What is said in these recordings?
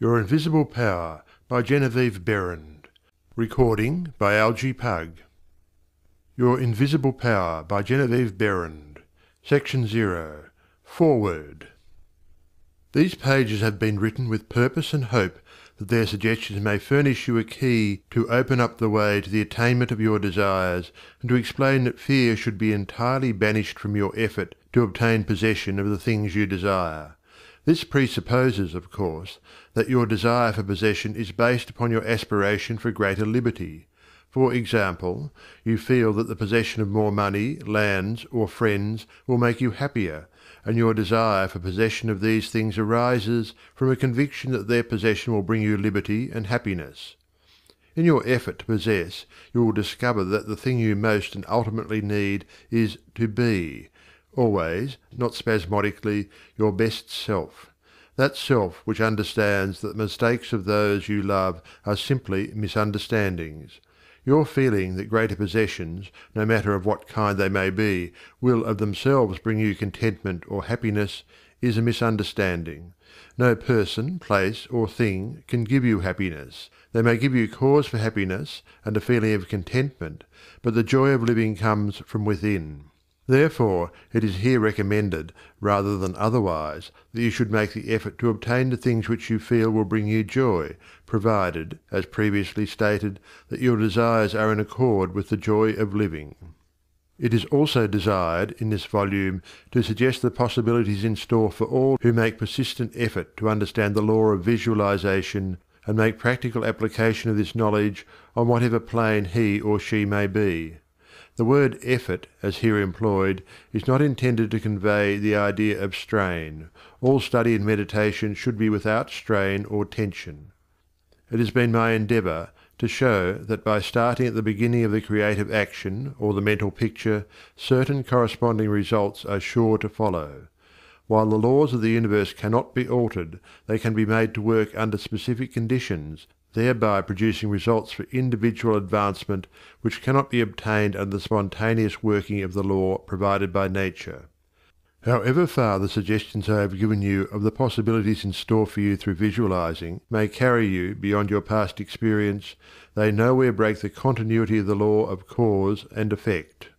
Your Invisible Power by Genevieve Behrend recording by Algy Pug. Your Invisible Power by Genevieve Behrend Section Zero Foreword These pages have been written with purpose and hope that their suggestions may furnish you a key to open up the way to the attainment of your desires and to explain that fear should be entirely banished from your effort to obtain possession of the things you desire. This presupposes, of course, that your desire for possession is based upon your aspiration for greater liberty. For example, you feel that the possession of more money, lands, or friends will make you happier, and your desire for possession of these things arises from a conviction that their possession will bring you liberty and happiness. In your effort to possess you will discover that the thing you most and ultimately need is to be, always, not spasmodically, your best self that self which understands that the mistakes of those you love are simply misunderstandings. Your feeling that greater possessions, no matter of what kind they may be, will of themselves bring you contentment or happiness, is a misunderstanding. No person, place, or thing can give you happiness. They may give you cause for happiness and a feeling of contentment, but the joy of living comes from within. Therefore it is here recommended, rather than otherwise, that you should make the effort to obtain the things which you feel will bring you joy, provided, as previously stated, that your desires are in accord with the joy of living. It is also desired in this volume to suggest the possibilities in store for all who make persistent effort to understand the law of visualization and make practical application of this knowledge on whatever plane he or she may be. The word effort, as here employed, is not intended to convey the idea of strain. All study and meditation should be without strain or tension. It has been my endeavor to show that by starting at the beginning of the creative action or the mental picture, certain corresponding results are sure to follow. While the laws of the universe cannot be altered, they can be made to work under specific conditions thereby producing results for individual advancement which cannot be obtained under the spontaneous working of the law provided by nature. However far the suggestions I have given you of the possibilities in store for you through visualizing may carry you beyond your past experience, they nowhere break the continuity of the law of cause and effect.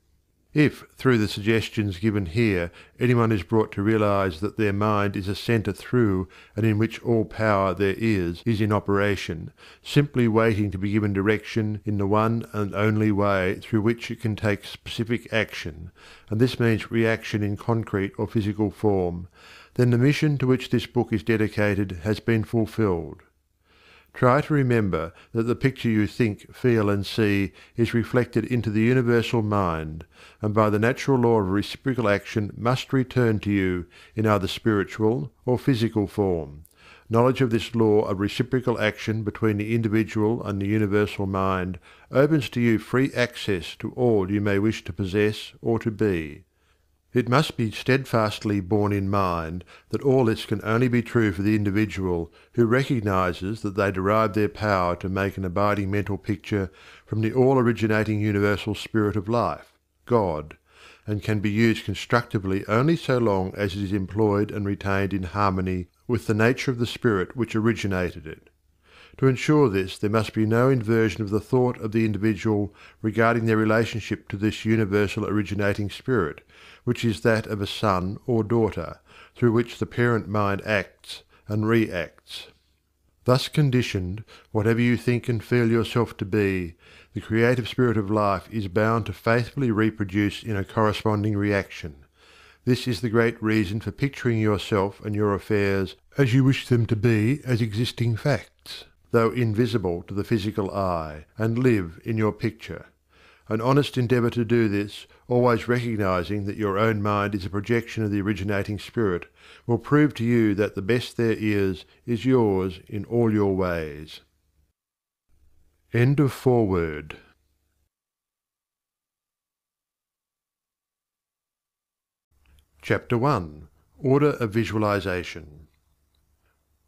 If, through the suggestions given here, anyone is brought to realize that their mind is a center through and in which all power there is is in operation, simply waiting to be given direction in the one and only way through which it can take specific action, and this means reaction in concrete or physical form, then the mission to which this book is dedicated has been fulfilled. Try to remember that the picture you think, feel, and see is reflected into the universal mind, and by the natural law of reciprocal action must return to you in either spiritual or physical form. Knowledge of this law of reciprocal action between the individual and the universal mind opens to you free access to all you may wish to possess or to be. It must be steadfastly borne in mind that all this can only be true for the individual who recognizes that they derive their power to make an abiding mental picture from the all originating universal spirit of life, God, and can be used constructively only so long as it is employed and retained in harmony with the nature of the spirit which originated it. To ensure this there must be no inversion of the thought of the individual regarding their relationship to this universal originating spirit which is that of a son or daughter, through which the parent mind acts and reacts. Thus conditioned, whatever you think and feel yourself to be, the creative spirit of life is bound to faithfully reproduce in a corresponding reaction. This is the great reason for picturing yourself and your affairs as you wish them to be as existing facts, though invisible to the physical eye, and live in your picture an honest endeavor to do this, always recognizing that your own mind is a projection of the originating spirit, will prove to you that the best there is is yours in all your ways. End of foreword. Chapter 1 Order of Visualization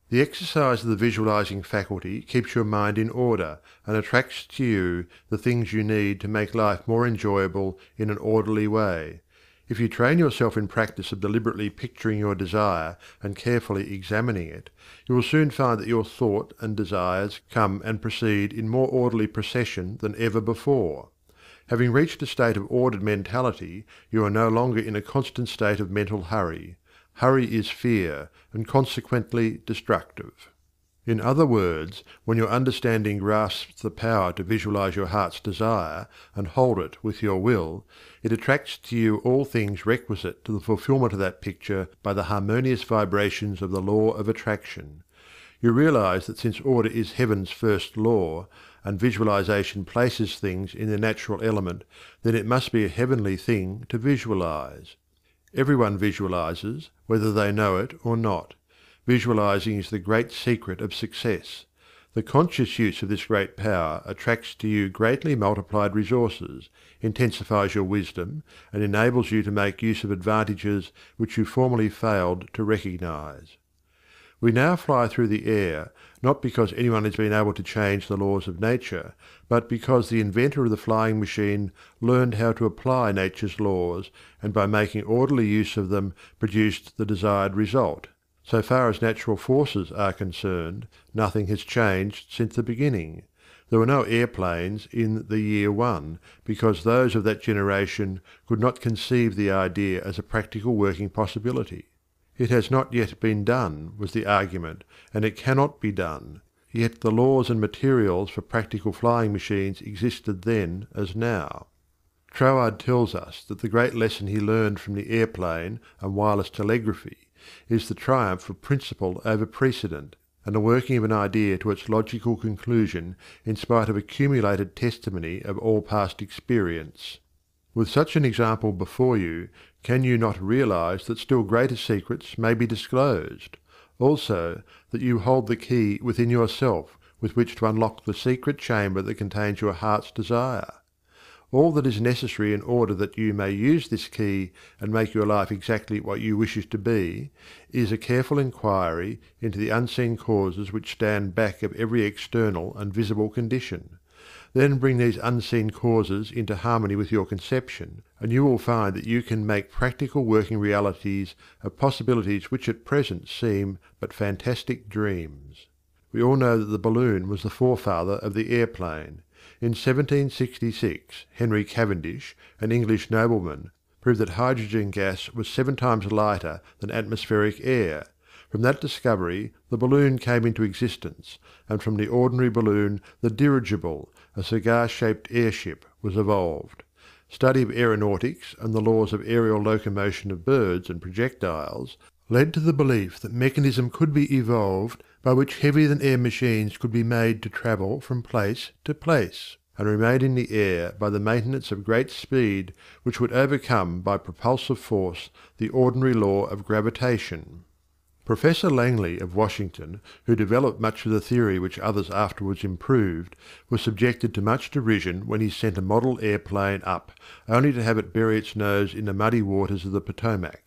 the exercise of the visualizing faculty keeps your mind in order and attracts to you the things you need to make life more enjoyable in an orderly way. If you train yourself in practice of deliberately picturing your desire and carefully examining it, you will soon find that your thought and desires come and proceed in more orderly procession than ever before. Having reached a state of ordered mentality, you are no longer in a constant state of mental hurry. Hurry is fear, and consequently destructive. In other words, when your understanding grasps the power to visualize your heart's desire, and hold it with your will, it attracts to you all things requisite to the fulfillment of that picture by the harmonious vibrations of the Law of Attraction. You realize that since order is Heaven's first law, and visualization places things in their natural element, then it must be a heavenly thing to visualize. Everyone visualizes, whether they know it or not. Visualizing is the great secret of success. The conscious use of this great power attracts to you greatly multiplied resources, intensifies your wisdom, and enables you to make use of advantages which you formerly failed to recognize. We now fly through the air, not because anyone has been able to change the laws of nature, but because the inventor of the flying machine learned how to apply nature's laws, and by making orderly use of them produced the desired result. So far as natural forces are concerned, nothing has changed since the beginning. There were no airplanes in the year one, because those of that generation could not conceive the idea as a practical working possibility. It has not yet been done, was the argument, and it cannot be done, yet the laws and materials for practical flying machines existed then as now. Troward tells us that the great lesson he learned from the airplane and wireless telegraphy is the triumph of principle over precedent, and the working of an idea to its logical conclusion in spite of accumulated testimony of all past experience. With such an example before you, can you not realize that still greater secrets may be disclosed? Also, that you hold the key within yourself with which to unlock the secret chamber that contains your heart's desire? All that is necessary in order that you may use this key and make your life exactly what you wish it to be, is a careful inquiry into the unseen causes which stand back of every external and visible condition. Then bring these unseen causes into harmony with your conception, and you will find that you can make practical working realities of possibilities which at present seem but fantastic dreams. We all know that the balloon was the forefather of the airplane. In 1766 Henry Cavendish, an English nobleman, proved that hydrogen gas was seven times lighter than atmospheric air, from that discovery the balloon came into existence, and from the ordinary balloon the dirigible, a cigar shaped airship, was evolved. Study of aeronautics and the laws of aerial locomotion of birds and projectiles led to the belief that mechanism could be evolved by which heavier than air machines could be made to travel from place to place, and remain in the air by the maintenance of great speed which would overcome by propulsive force the ordinary law of gravitation. Professor Langley of Washington, who developed much of the theory which others afterwards improved, was subjected to much derision when he sent a model airplane up, only to have it bury its nose in the muddy waters of the Potomac.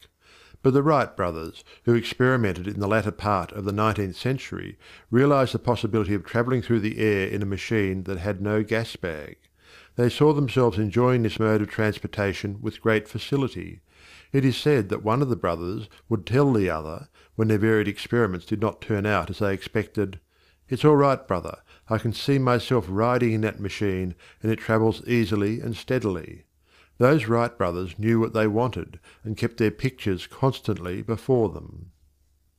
But the Wright brothers, who experimented in the latter part of the nineteenth century, realized the possibility of travelling through the air in a machine that had no gas bag. They saw themselves enjoying this mode of transportation with great facility. It is said that one of the brothers would tell the other when their varied experiments did not turn out as they expected, "It's all right, brother, I can see myself riding in that machine, and it travels easily and steadily." Those Wright brothers knew what they wanted, and kept their pictures constantly before them.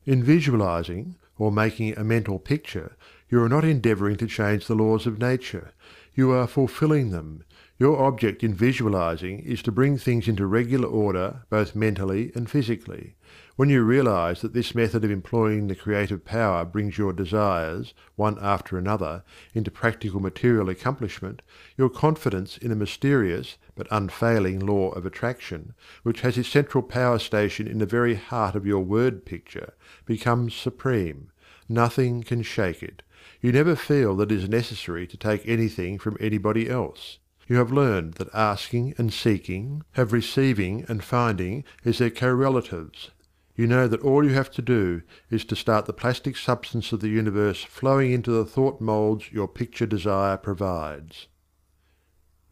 In visualizing, or making a mental picture, you are not endeavoring to change the laws of nature; you are fulfilling them. Your object in visualizing is to bring things into regular order both mentally and physically. When you realize that this method of employing the creative power brings your desires, one after another, into practical material accomplishment, your confidence in a mysterious but unfailing law of attraction, which has its central power station in the very heart of your word picture, becomes supreme. Nothing can shake it. You never feel that it is necessary to take anything from anybody else. You have learned that asking and seeking, have receiving and finding as their correlatives. You know that all you have to do is to start the plastic substance of the universe flowing into the thought molds your picture desire provides.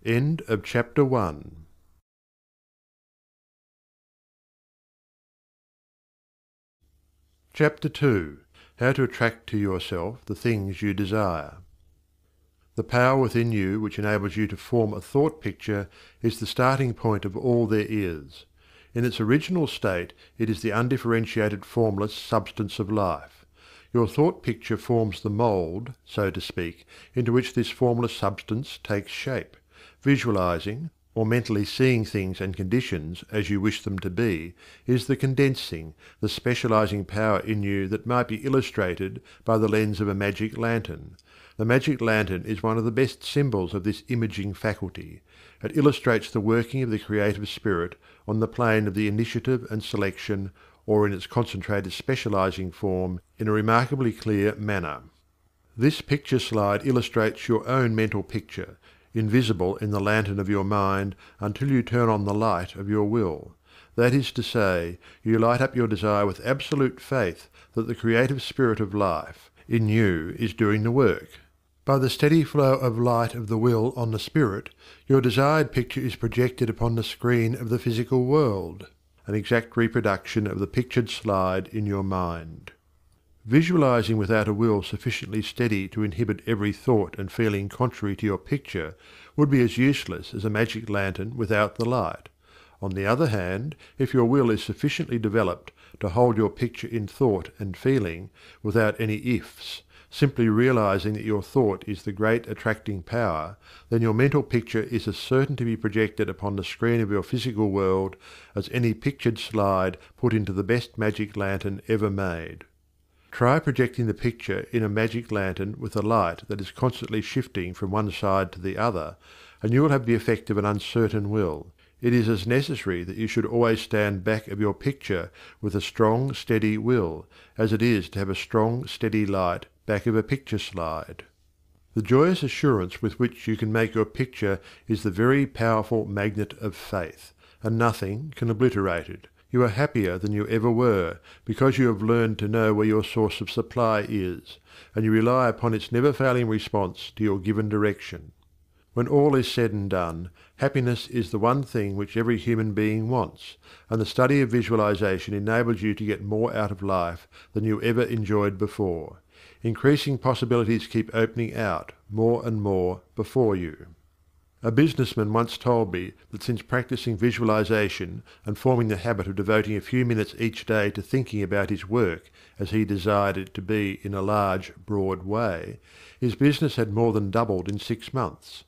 End of chapter 1chapter 2 how to attract to yourself the things you desire the power within you which enables you to form a thought picture is the starting point of all there is. In its original state it is the undifferentiated formless substance of life. Your thought picture forms the mould, so to speak, into which this formless substance takes shape. Visualizing, or mentally seeing things and conditions as you wish them to be, is the condensing, the specializing power in you that might be illustrated by the lens of a magic lantern. The magic lantern is one of the best symbols of this imaging faculty. It illustrates the working of the creative spirit on the plane of the initiative and selection, or in its concentrated specializing form, in a remarkably clear manner. This picture slide illustrates your own mental picture, invisible in the lantern of your mind until you turn on the light of your will. That is to say, you light up your desire with absolute faith that the creative spirit of life in you is doing the work. By the steady flow of light of the will on the spirit, your desired picture is projected upon the screen of the physical world, an exact reproduction of the pictured slide in your mind. Visualizing without a will sufficiently steady to inhibit every thought and feeling contrary to your picture would be as useless as a magic lantern without the light. On the other hand, if your will is sufficiently developed to hold your picture in thought and feeling, without any ifs, simply realizing that your thought is the great attracting power, then your mental picture is as certain to be projected upon the screen of your physical world as any pictured slide put into the best magic lantern ever made. Try projecting the picture in a magic lantern with a light that is constantly shifting from one side to the other, and you will have the effect of an uncertain will. It is as necessary that you should always stand back of your picture with a strong, steady will, as it is to have a strong, steady light back of a picture slide. The joyous assurance with which you can make your picture is the very powerful magnet of faith, and nothing can obliterate it. You are happier than you ever were, because you have learned to know where your source of supply is, and you rely upon its never failing response to your given direction. When all is said and done, happiness is the one thing which every human being wants, and the study of visualization enables you to get more out of life than you ever enjoyed before increasing possibilities keep opening out, more and more, before you. A businessman once told me that since practicing visualization and forming the habit of devoting a few minutes each day to thinking about his work as he desired it to be in a large, broad way, his business had more than doubled in six months.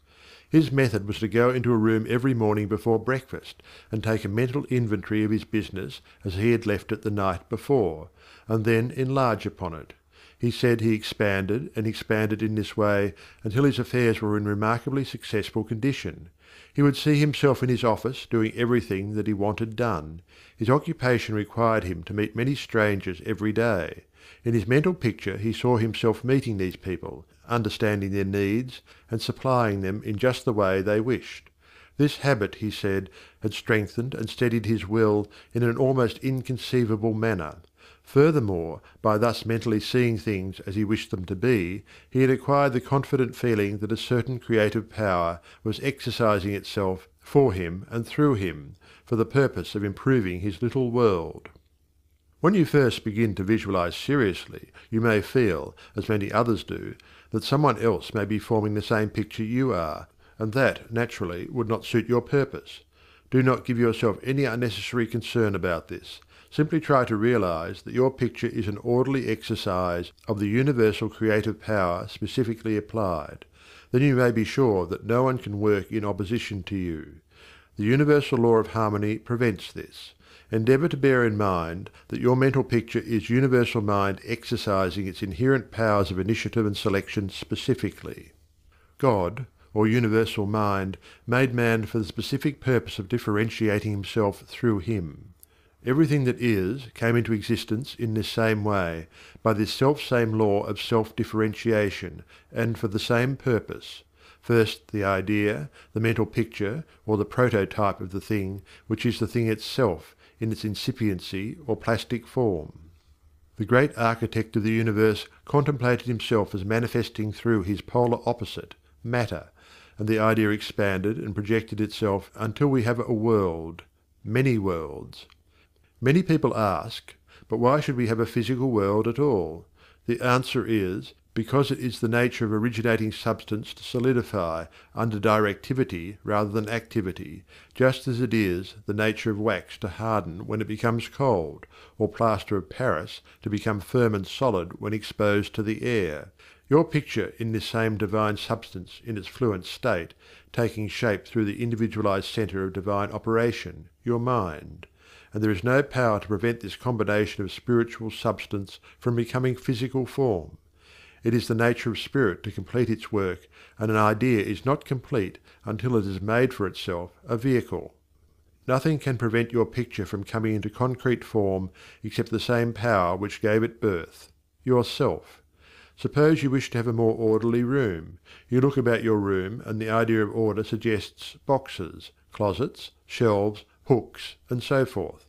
His method was to go into a room every morning before breakfast and take a mental inventory of his business as he had left it the night before, and then enlarge upon it. He said he expanded and expanded in this way until his affairs were in remarkably successful condition. He would see himself in his office doing everything that he wanted done. His occupation required him to meet many strangers every day. In his mental picture he saw himself meeting these people, understanding their needs, and supplying them in just the way they wished. This habit, he said, had strengthened and steadied his will in an almost inconceivable manner. Furthermore, by thus mentally seeing things as he wished them to be, he had acquired the confident feeling that a certain creative power was exercising itself for him and through him, for the purpose of improving his little world. When you first begin to visualize seriously, you may feel, as many others do, that someone else may be forming the same picture you are, and that, naturally, would not suit your purpose. Do not give yourself any unnecessary concern about this Simply try to realize that your picture is an orderly exercise of the universal creative power specifically applied. Then you may be sure that no one can work in opposition to you. The universal law of harmony prevents this. Endeavor to bear in mind that your mental picture is universal mind exercising its inherent powers of initiative and selection specifically. God, or universal mind, made man for the specific purpose of differentiating himself through him. Everything that is came into existence in this same way, by this self-same law of self-differentiation, and for the same purpose first the idea, the mental picture, or the prototype of the thing, which is the thing itself in its incipiency or plastic form. The great architect of the universe contemplated himself as manifesting through his polar opposite, matter, and the idea expanded and projected itself until we have a world, many worlds, Many people ask, But why should we have a physical world at all? The answer is, because it is the nature of originating substance to solidify under directivity rather than activity, just as it is the nature of wax to harden when it becomes cold, or plaster of Paris to become firm and solid when exposed to the air. Your picture is this same divine substance in its fluent state, taking shape through the individualized center of divine operation, your mind; and there is no power to prevent this combination of spiritual substance from becoming physical form. It is the nature of spirit to complete its work, and an idea is not complete until it has made for itself a vehicle. Nothing can prevent your picture from coming into concrete form except the same power which gave it birth yourself. Suppose you wish to have a more orderly room. You look about your room and the idea of order suggests boxes, closets, shelves, hooks, and so forth.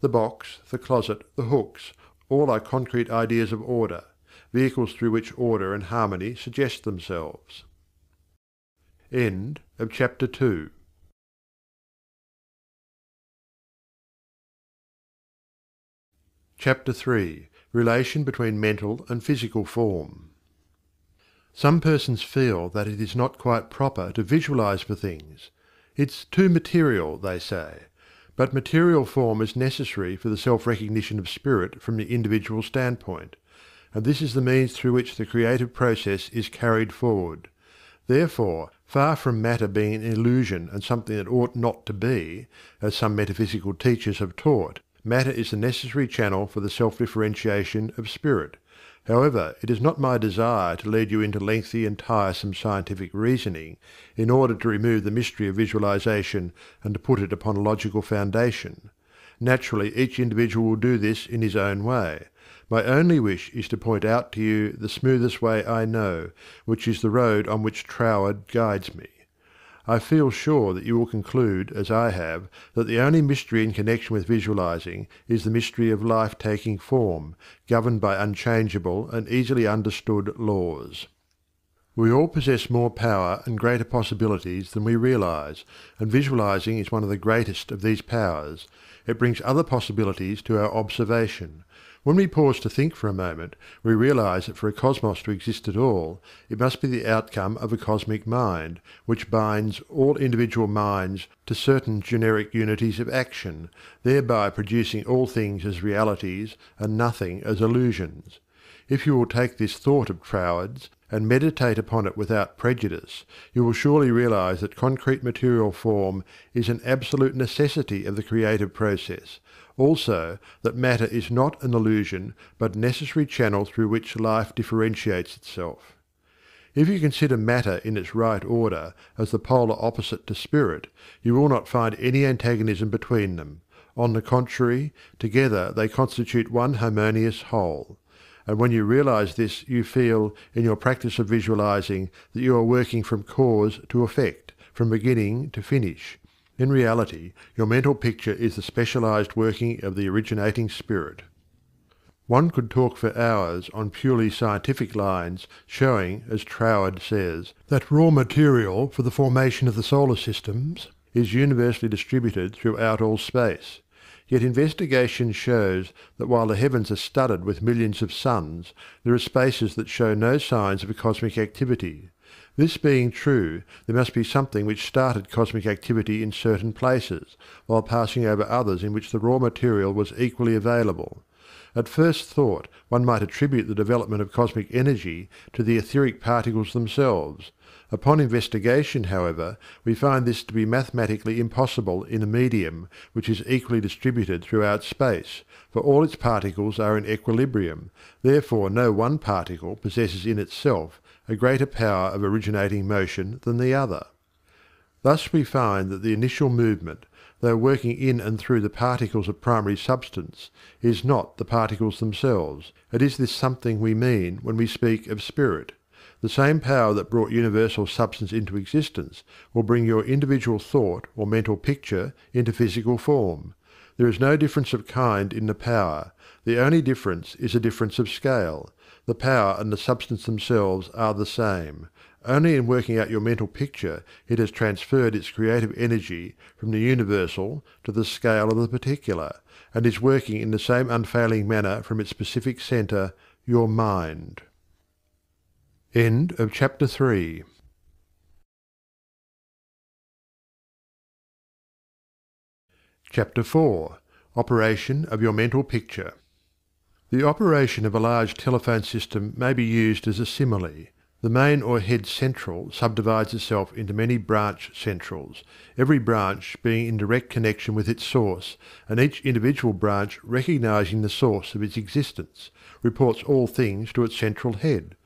The box, the closet, the hooks, all are concrete ideas of order, vehicles through which order and harmony suggest themselves. End of chapter 2 Chapter 3 Relation between Mental and Physical Form Some persons feel that it is not quite proper to visualize for things. It's too material, they say. But material form is necessary for the self recognition of spirit from the individual standpoint, and this is the means through which the creative process is carried forward. Therefore, far from matter being an illusion and something that ought not to be, as some metaphysical teachers have taught, Matter is the necessary channel for the self differentiation of spirit. However, it is not my desire to lead you into lengthy and tiresome scientific reasoning, in order to remove the mystery of visualization and to put it upon a logical foundation. Naturally each individual will do this in his own way. My only wish is to point out to you the smoothest way I know, which is the road on which Troward guides me. I feel sure that you will conclude, as I have, that the only mystery in connection with visualizing is the mystery of life taking form, governed by unchangeable and easily understood laws. We all possess more power and greater possibilities than we realize, and visualizing is one of the greatest of these powers. It brings other possibilities to our observation, when we pause to think for a moment, we realize that for a cosmos to exist at all, it must be the outcome of a cosmic mind, which binds all individual minds to certain generic unities of action, thereby producing all things as realities and nothing as illusions. If you will take this thought of Troward's and meditate upon it without prejudice, you will surely realize that concrete material form is an absolute necessity of the creative process, also that matter is not an illusion but necessary channel through which life differentiates itself. If you consider matter in its right order as the polar opposite to spirit, you will not find any antagonism between them; on the contrary, together they constitute one harmonious whole. And when you realize this you feel, in your practice of visualizing, that you are working from cause to effect, from beginning to finish. In reality, your mental picture is the specialized working of the originating spirit. One could talk for hours on purely scientific lines, showing, as Troward says, that raw material for the formation of the solar systems is universally distributed throughout all space. Yet investigation shows that while the heavens are studded with millions of suns, there are spaces that show no signs of cosmic activity. This being true, there must be something which started cosmic activity in certain places, while passing over others in which the raw material was equally available. At first thought one might attribute the development of cosmic energy to the etheric particles themselves. Upon investigation, however, we find this to be mathematically impossible in a medium which is equally distributed throughout space, for all its particles are in equilibrium, therefore no one particle possesses in itself a greater power of originating motion than the other. Thus we find that the initial movement, though working in and through the particles of primary substance, is not the particles themselves, it is this something we mean when we speak of spirit. The same power that brought universal substance into existence will bring your individual thought or mental picture into physical form. There is no difference of kind in the power, the only difference is a difference of scale. The power and the substance themselves are the same; only in working out your mental picture it has transferred its creative energy from the universal to the scale of the particular, and is working in the same unfailing manner from its specific centre, your mind. End of chapter 3 Chapter 4 Operation of your Mental Picture The operation of a large telephone system may be used as a simile. The main or head central subdivides itself into many branch centrals, every branch being in direct connection with its source, and each individual branch recognizing the source of its existence, reports all things to its central head.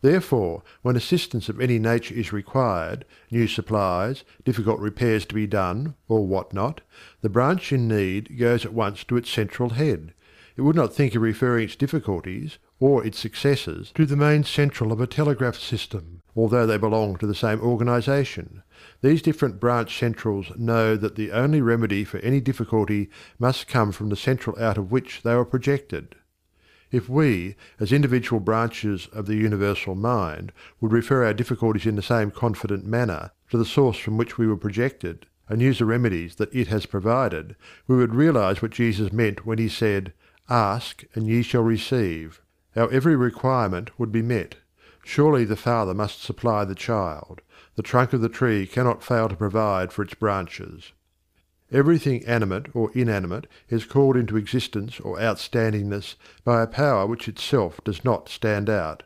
Therefore, when assistance of any nature is required, new supplies, difficult repairs to be done, or what not, the branch in need goes at once to its central head. It would not think of referring its difficulties, or its successes, to the main central of a telegraph system, although they belong to the same organization. These different branch centrals know that the only remedy for any difficulty must come from the central out of which they were projected. If we, as individual branches of the universal mind, would refer our difficulties in the same confident manner to the source from which we were projected, and use the remedies that it has provided, we would realize what Jesus meant when he said, Ask, and ye shall receive. Our every requirement would be met. Surely the Father must supply the child. The trunk of the tree cannot fail to provide for its branches. Everything animate or inanimate is called into existence or outstandingness by a power which itself does not stand out.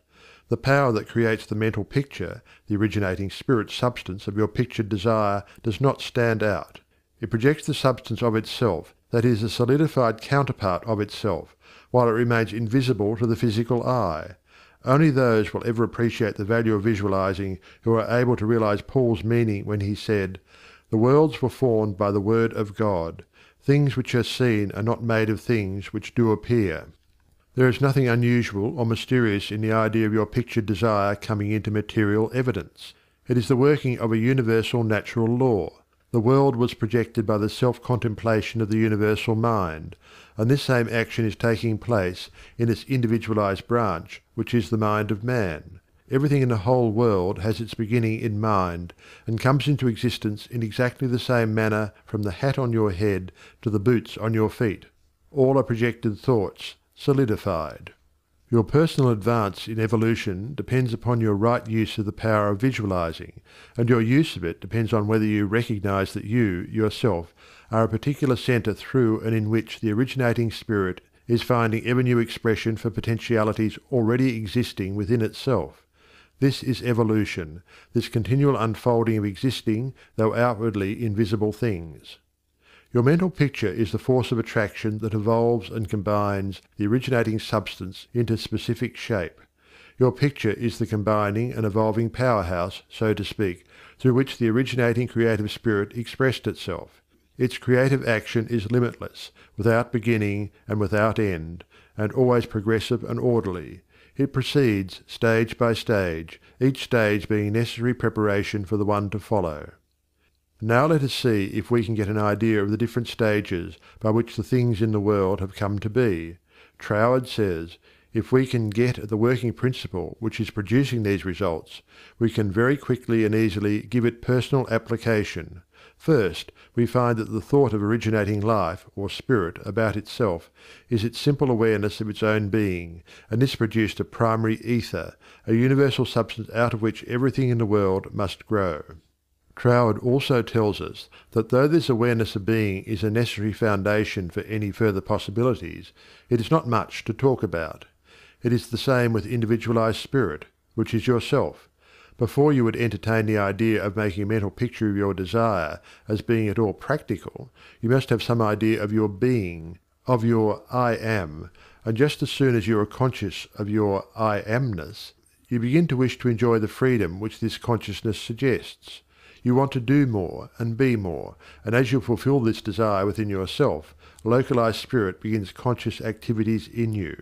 The power that creates the mental picture, the originating spirit substance of your pictured desire, does not stand out. It projects the substance of itself, that is a solidified counterpart of itself, while it remains invisible to the physical eye. Only those will ever appreciate the value of visualizing who are able to realize Paul's meaning when he said, the worlds were formed by the word of God. Things which are seen are not made of things which do appear. There is nothing unusual or mysterious in the idea of your pictured desire coming into material evidence. It is the working of a universal natural law. The world was projected by the self contemplation of the universal mind, and this same action is taking place in its individualized branch, which is the mind of man. Everything in the whole world has its beginning in mind, and comes into existence in exactly the same manner from the hat on your head to the boots on your feet. All are projected thoughts, solidified. Your personal advance in evolution depends upon your right use of the power of visualizing, and your use of it depends on whether you recognize that you, yourself, are a particular center through and in which the originating spirit is finding ever new expression for potentialities already existing within itself. This is evolution, this continual unfolding of existing, though outwardly invisible things. Your mental picture is the force of attraction that evolves and combines the originating substance into specific shape. Your picture is the combining and evolving powerhouse, so to speak, through which the originating creative spirit expressed itself. Its creative action is limitless, without beginning and without end, and always progressive and orderly, it proceeds stage by stage, each stage being necessary preparation for the one to follow. Now let us see if we can get an idea of the different stages by which the things in the world have come to be. Troward says, if we can get at the working principle which is producing these results, we can very quickly and easily give it personal application, First, we find that the thought of originating life or spirit about itself is its simple awareness of its own being, and this produced a primary ether, a universal substance out of which everything in the world must grow. Troward also tells us that though this awareness of being is a necessary foundation for any further possibilities, it is not much to talk about. It is the same with individualized spirit, which is yourself, before you would entertain the idea of making a mental picture of your desire as being at all practical, you must have some idea of your being, of your I am, and just as soon as you are conscious of your I amness, you begin to wish to enjoy the freedom which this consciousness suggests. You want to do more and be more, and as you fulfill this desire within yourself, localized spirit begins conscious activities in you.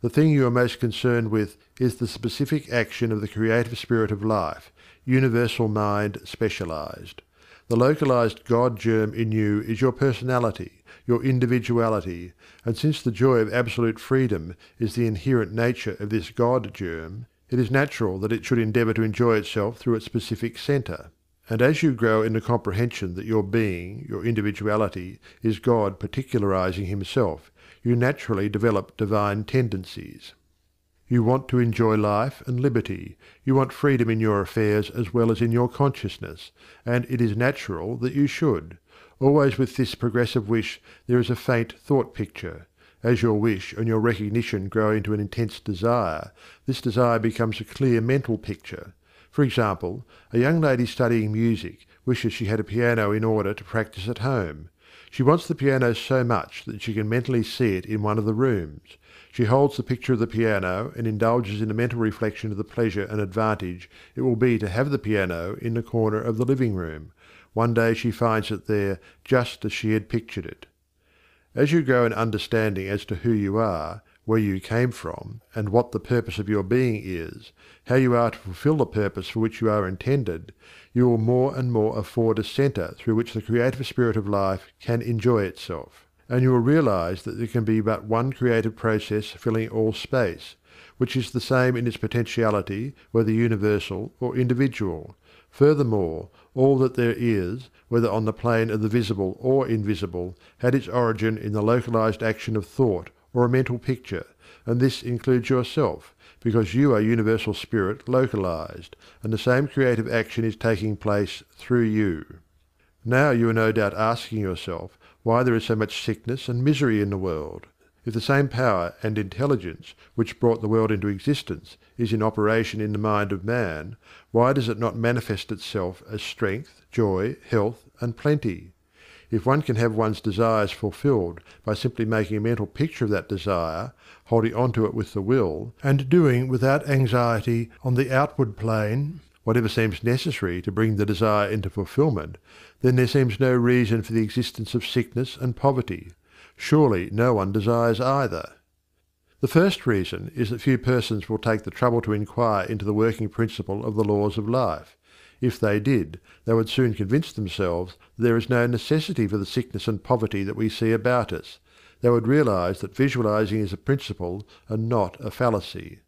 The thing you are most concerned with is the specific action of the creative spirit of life, universal mind specialized. The localized God germ in you is your personality, your individuality, and since the joy of absolute freedom is the inherent nature of this God germ, it is natural that it should endeavor to enjoy itself through its specific center. And as you grow in the comprehension that your being, your individuality, is God particularizing Himself, you naturally develop divine tendencies. You want to enjoy life and liberty, you want freedom in your affairs as well as in your consciousness, and it is natural that you should. Always with this progressive wish there is a faint thought picture. As your wish and your recognition grow into an intense desire, this desire becomes a clear mental picture. For example, a young lady studying music wishes she had a piano in order to practice at home. She wants the piano so much that she can mentally see it in one of the rooms. She holds the picture of the piano and indulges in a mental reflection of the pleasure and advantage it will be to have the piano in the corner of the living room. One day she finds it there just as she had pictured it. As you grow in understanding as to who you are, where you came from, and what the purpose of your being is, how you are to fulfill the purpose for which you are intended, you will more and more afford a centre through which the creative spirit of life can enjoy itself and you will realize that there can be but one creative process filling all space, which is the same in its potentiality whether universal or individual. Furthermore, all that there is, whether on the plane of the visible or invisible, had its origin in the localized action of thought or a mental picture, and this includes yourself, because you are universal spirit localized, and the same creative action is taking place through you. Now you are no doubt asking yourself why there is so much sickness and misery in the world. If the same power and intelligence which brought the world into existence is in operation in the mind of man, why does it not manifest itself as strength, joy, health, and plenty? If one can have one's desires fulfilled by simply making a mental picture of that desire, holding on to it with the will, and doing without anxiety on the outward plane whatever seems necessary to bring the desire into fulfillment, then there seems no reason for the existence of sickness and poverty. Surely no one desires either. The first reason is that few persons will take the trouble to inquire into the working principle of the laws of life. If they did, they would soon convince themselves that there is no necessity for the sickness and poverty that we see about us. They would realize that visualizing is a principle and not a fallacy.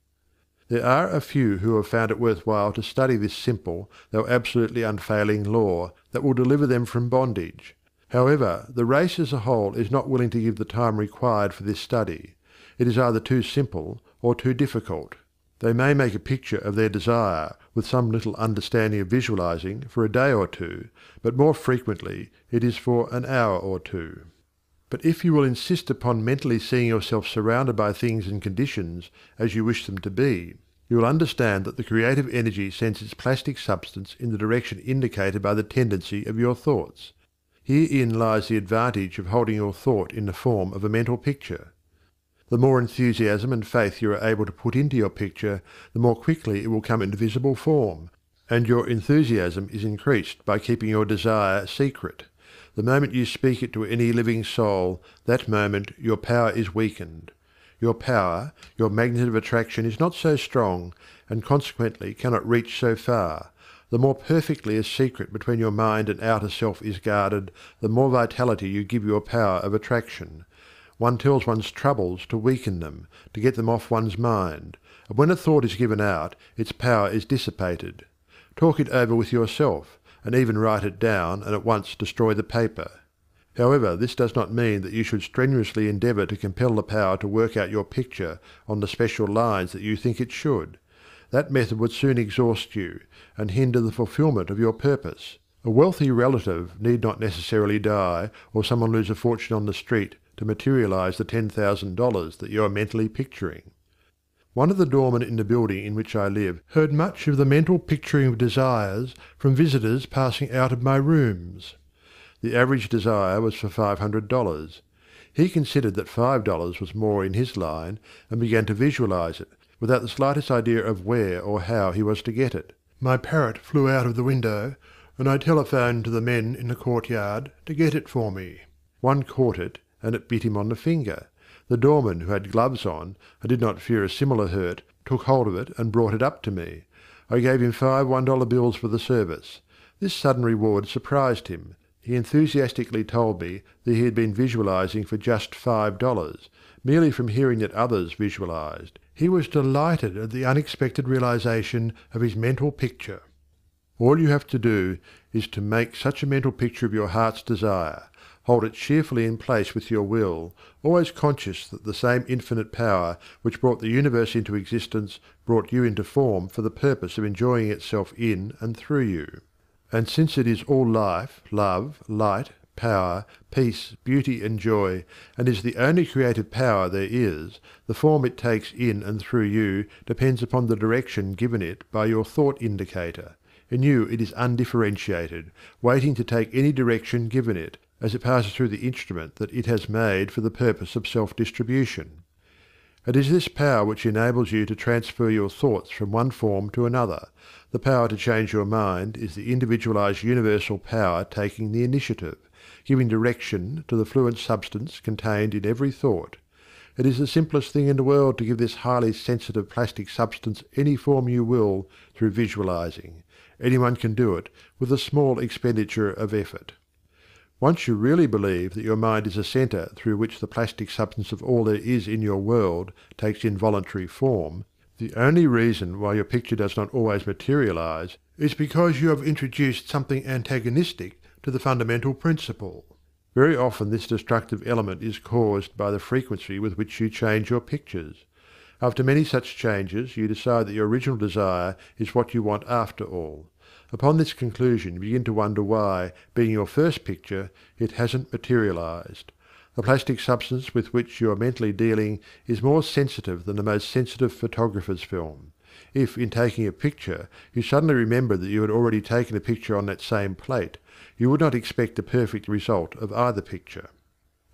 There are a few who have found it worth while to study this simple, though absolutely unfailing law that will deliver them from bondage. However, the race as a whole is not willing to give the time required for this study. It is either too simple or too difficult. They may make a picture of their desire, with some little understanding of visualizing, for a day or two, but more frequently it is for an hour or two. But if you will insist upon mentally seeing yourself surrounded by things and conditions as you wish them to be, you will understand that the creative energy sends its plastic substance in the direction indicated by the tendency of your thoughts. Herein lies the advantage of holding your thought in the form of a mental picture. The more enthusiasm and faith you are able to put into your picture, the more quickly it will come into visible form, and your enthusiasm is increased by keeping your desire secret. The moment you speak it to any living soul, that moment your power is weakened. Your power, your magnet of attraction is not so strong, and consequently cannot reach so far. The more perfectly a secret between your mind and outer self is guarded, the more vitality you give your power of attraction. One tells one's troubles to weaken them, to get them off one's mind, and when a thought is given out, its power is dissipated. Talk it over with yourself and even write it down and at once destroy the paper. However, this does not mean that you should strenuously endeavour to compel the power to work out your picture on the special lines that you think it should. That method would soon exhaust you, and hinder the fulfilment of your purpose. A wealthy relative need not necessarily die, or someone lose a fortune on the street, to materialize the ten thousand dollars that you are mentally picturing. One of the doormen in the building in which I live heard much of the mental picturing of desires from visitors passing out of my rooms. The average desire was for five hundred dollars. He considered that five dollars was more in his line, and began to visualize it, without the slightest idea of where or how he was to get it. My parrot flew out of the window, and I telephoned to the men in the courtyard to get it for me. One caught it, and it bit him on the finger. The doorman, who had gloves on, and did not fear a similar hurt, took hold of it and brought it up to me. I gave him five one dollar bills for the service. This sudden reward surprised him. He enthusiastically told me that he had been visualizing for just five dollars, merely from hearing that others visualized. He was delighted at the unexpected realization of his mental picture. All you have to do is to make such a mental picture of your heart's desire, hold it cheerfully in place with your will, always conscious that the same Infinite Power which brought the universe into existence brought you into form for the purpose of enjoying itself in and through you. And since it is all life, love, light, power, peace, beauty and joy, and is the only creative power there is, the form it takes in and through you depends upon the direction given it by your thought indicator. In you it is undifferentiated, waiting to take any direction given it, as it passes through the instrument that it has made for the purpose of self distribution. It is this power which enables you to transfer your thoughts from one form to another. The power to change your mind is the individualized universal power taking the initiative giving direction to the fluent substance contained in every thought. It is the simplest thing in the world to give this highly sensitive plastic substance any form you will through visualizing. Anyone can do it with a small expenditure of effort. Once you really believe that your mind is a center through which the plastic substance of all there is in your world takes involuntary form, the only reason why your picture does not always materialize is because you have introduced something antagonistic to the fundamental principle. Very often this destructive element is caused by the frequency with which you change your pictures. After many such changes you decide that your original desire is what you want after all. Upon this conclusion you begin to wonder why, being your first picture, it hasn't materialized. The plastic substance with which you are mentally dealing is more sensitive than the most sensitive photographer's film. If, in taking a picture, you suddenly remember that you had already taken a picture on that same plate, you would not expect a perfect result of either picture.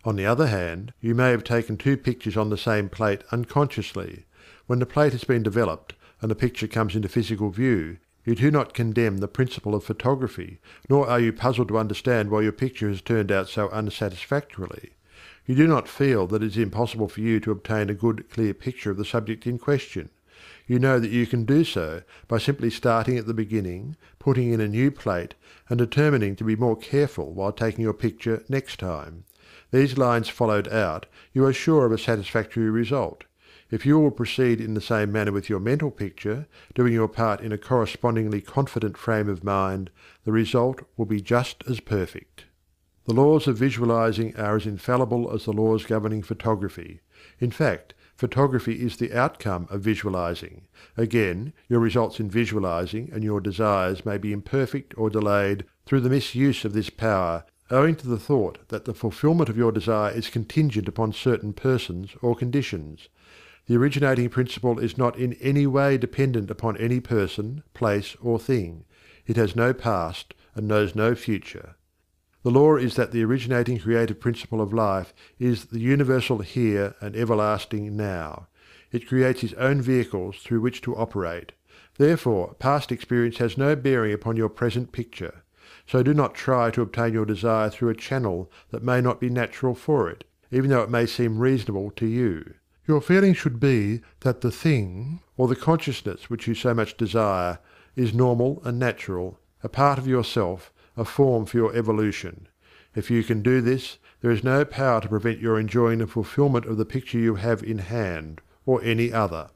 On the other hand, you may have taken two pictures on the same plate unconsciously. When the plate has been developed and the picture comes into physical view, you do not condemn the principle of photography, nor are you puzzled to understand why your picture has turned out so unsatisfactorily. You do not feel that it is impossible for you to obtain a good, clear picture of the subject in question you know that you can do so by simply starting at the beginning, putting in a new plate, and determining to be more careful while taking your picture next time. These lines followed out, you are sure of a satisfactory result. If you will proceed in the same manner with your mental picture, doing your part in a correspondingly confident frame of mind, the result will be just as perfect. The laws of visualizing are as infallible as the laws governing photography. In fact, Photography is the outcome of visualizing. Again, your results in visualizing and your desires may be imperfect or delayed through the misuse of this power, owing to the thought that the fulfillment of your desire is contingent upon certain persons or conditions. The originating principle is not in any way dependent upon any person, place, or thing. It has no past and knows no future. The law is that the originating creative principle of life is the universal here and everlasting now. It creates its own vehicles through which to operate. Therefore, past experience has no bearing upon your present picture. So do not try to obtain your desire through a channel that may not be natural for it, even though it may seem reasonable to you. Your feeling should be that the thing, or the consciousness which you so much desire, is normal and natural, a part of yourself, a form for your evolution. If you can do this, there is no power to prevent your enjoying the fulfillment of the picture you have in hand, or any other.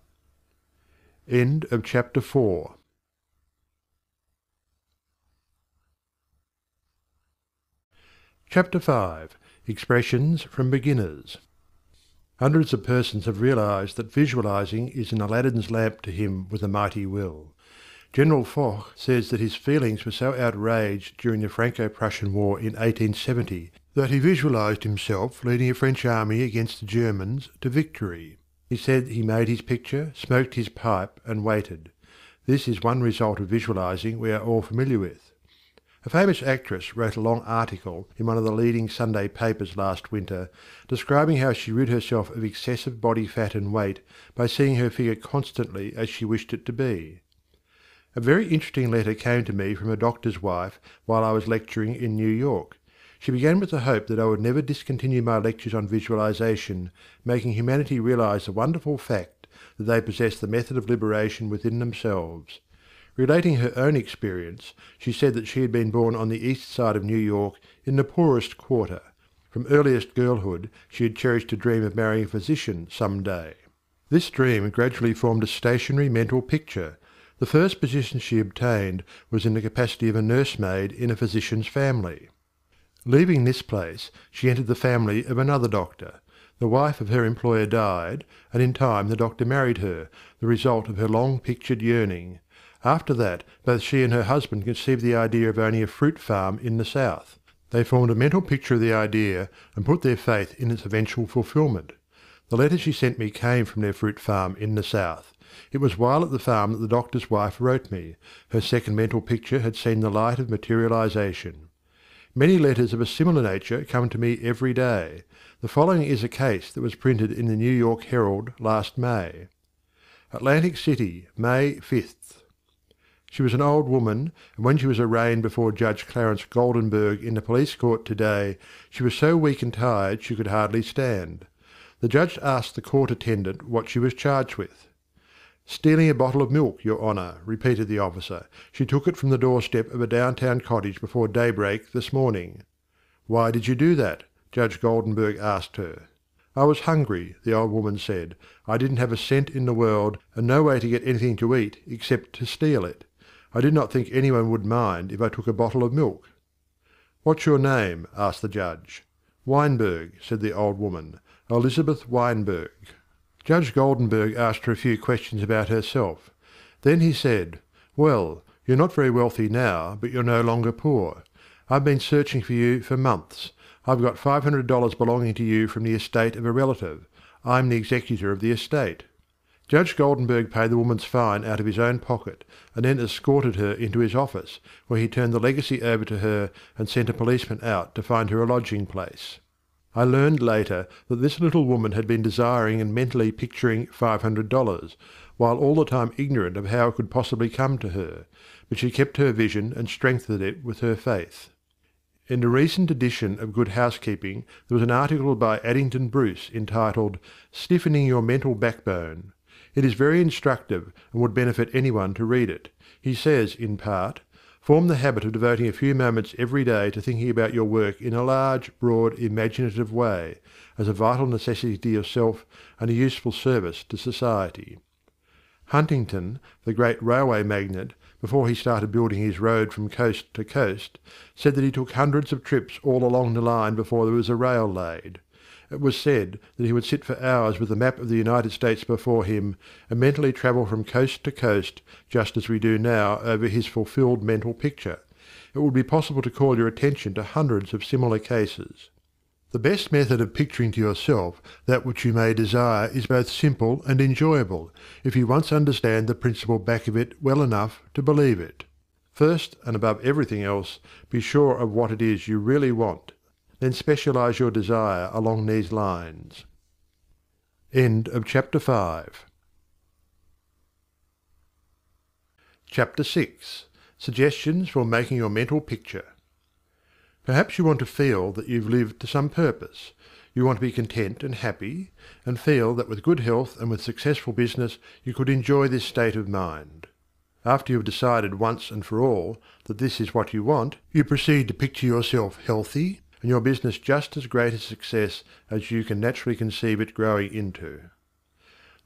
End of chapter 4 Chapter 5 Expressions from Beginners Hundreds of persons have realized that visualizing is an Aladdin's lamp to him with a mighty will. General Foch says that his feelings were so outraged during the Franco-Prussian War in 1870 that he visualized himself leading a French army against the Germans to victory. He said he made his picture, smoked his pipe, and waited. This is one result of visualizing we are all familiar with. A famous actress wrote a long article in one of the leading Sunday papers last winter, describing how she rid herself of excessive body fat and weight by seeing her figure constantly as she wished it to be. A very interesting letter came to me from a doctor's wife while I was lecturing in New York. She began with the hope that I would never discontinue my lectures on visualization, making humanity realize the wonderful fact that they possess the method of liberation within themselves. Relating her own experience, she said that she had been born on the east side of New York in the poorest quarter. From earliest girlhood she had cherished a dream of marrying a physician some day. This dream gradually formed a stationary mental picture, The first position she obtained was in the capacity of a nursemaid in a physician's family. Leaving this place, she entered the family of another doctor. The wife of her employer died, and in time the doctor married her, the result of her long pictured yearning. After that both she and her husband conceived the idea of owning a fruit farm in the south. They formed a mental picture of the idea and put their faith in its eventual fulfilment. The letter she sent me came from their fruit farm in the south. It was while at the farm that the doctor's wife wrote me. Her second mental picture had seen the light of materialization. Many letters of a similar nature come to me every day. The following is a case that was printed in the New York Herald last May. Atlantic City, May 5th. She was an old woman, and when she was arraigned before Judge Clarence Goldenberg in the police court today, she was so weak and tired she could hardly stand. The judge asked the court attendant what she was charged with. "Stealing a bottle of milk, your honour," repeated the officer. "She took it from the doorstep of a downtown cottage before daybreak this morning." "Why did you do that?" Judge Goldenberg asked her. "I was hungry," the old woman said. "I didn't have a cent in the world, and no way to get anything to eat except to steal it. I did not think anyone would mind if I took a bottle of milk." "What's your name?" asked the judge. "Weinberg," said the old woman. Elizabeth Weinberg. Judge Goldenberg asked her a few questions about herself. Then he said, "Well, you're not very wealthy now, but you're no longer poor. I've been searching for you for months. I've got five hundred dollars belonging to you from the estate of a relative. I'm the executor of the estate." Judge Goldenberg paid the woman's fine out of his own pocket, and then escorted her into his office, where he turned the legacy over to her and sent a policeman out to find her a lodging place. I learned later that this little woman had been desiring and mentally picturing five hundred dollars, while all the time ignorant of how it could possibly come to her, but she kept her vision and strengthened it with her faith. In a recent edition of Good Housekeeping there was an article by Addington Bruce entitled Stiffening Your Mental Backbone. It is very instructive and would benefit anyone to read it. He says in part Form the habit of devoting a few moments every day to thinking about your work in a large, broad, imaginative way, as a vital necessity to yourself and a useful service to society. Huntington, the great railway magnate, before he started building his road from coast to coast, said that he took hundreds of trips all along the line before there was a rail laid. It was said that he would sit for hours with the map of the United States before him and mentally travel from coast to coast just as we do now over his fulfilled mental picture. It would be possible to call your attention to hundreds of similar cases. The best method of picturing to yourself that which you may desire is both simple and enjoyable, if you once understand the principle back of it well enough to believe it. First, and above everything else, be sure of what it is you really want then specialize your desire along these lines. End of chapter 5 Chapter 6 Suggestions for Making Your Mental Picture Perhaps you want to feel that you've lived to some purpose. You want to be content and happy, and feel that with good health and with successful business you could enjoy this state of mind. After you have decided once and for all that this is what you want, you proceed to picture yourself healthy, and your business just as great a success as you can naturally conceive it growing into.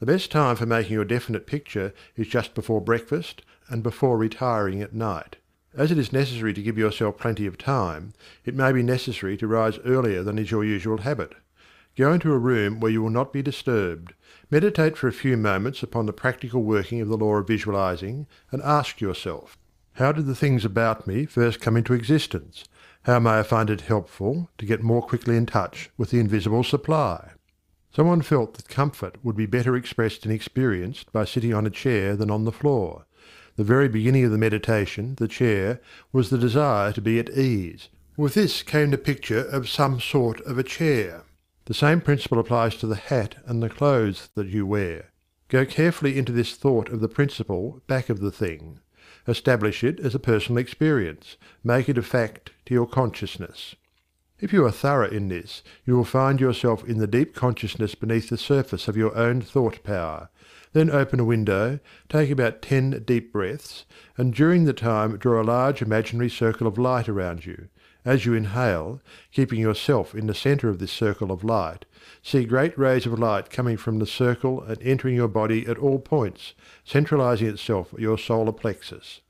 The best time for making your definite picture is just before breakfast and before retiring at night. As it is necessary to give yourself plenty of time, it may be necessary to rise earlier than is your usual habit. Go into a room where you will not be disturbed. Meditate for a few moments upon the practical working of the law of visualizing, and ask yourself, How did the things about me first come into existence? How may I find it helpful to get more quickly in touch with the invisible supply? Someone felt that comfort would be better expressed and experienced by sitting on a chair than on the floor. The very beginning of the meditation, the chair, was the desire to be at ease. With this came the picture of some sort of a chair. The same principle applies to the hat and the clothes that you wear. Go carefully into this thought of the principle back of the thing. Establish it as a personal experience, make it a fact to your consciousness. If you are thorough in this, you will find yourself in the deep consciousness beneath the surface of your own thought power. Then open a window, take about ten deep breaths, and during the time draw a large imaginary circle of light around you. As you inhale, keeping yourself in the center of this circle of light, See great rays of light coming from the circle and entering your body at all points, centralizing itself at your solar plexus.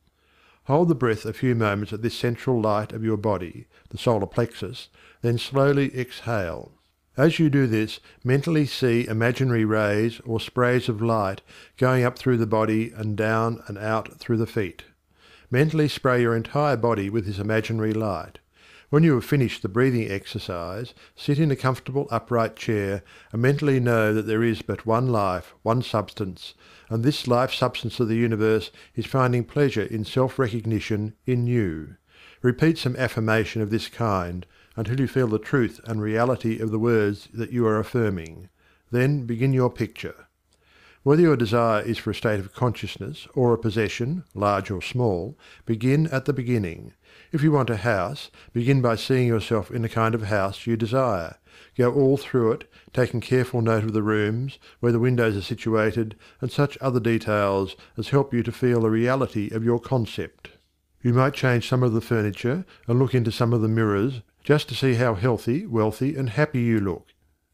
Hold the breath a few moments at this central light of your body, the solar plexus, then slowly exhale. As you do this, mentally see imaginary rays or sprays of light going up through the body and down and out through the feet. Mentally spray your entire body with this imaginary light. When you have finished the breathing exercise, sit in a comfortable upright chair and mentally know that there is but one life, one substance, and this life substance of the universe is finding pleasure in self recognition in you. Repeat some affirmation of this kind until you feel the truth and reality of the words that you are affirming. Then begin your picture. Whether your desire is for a state of consciousness or a possession, large or small, begin at the beginning if you want a house, begin by seeing yourself in the kind of house you desire. Go all through it, taking careful note of the rooms, where the windows are situated, and such other details as help you to feel the reality of your concept. You might change some of the furniture and look into some of the mirrors just to see how healthy, wealthy, and happy you look.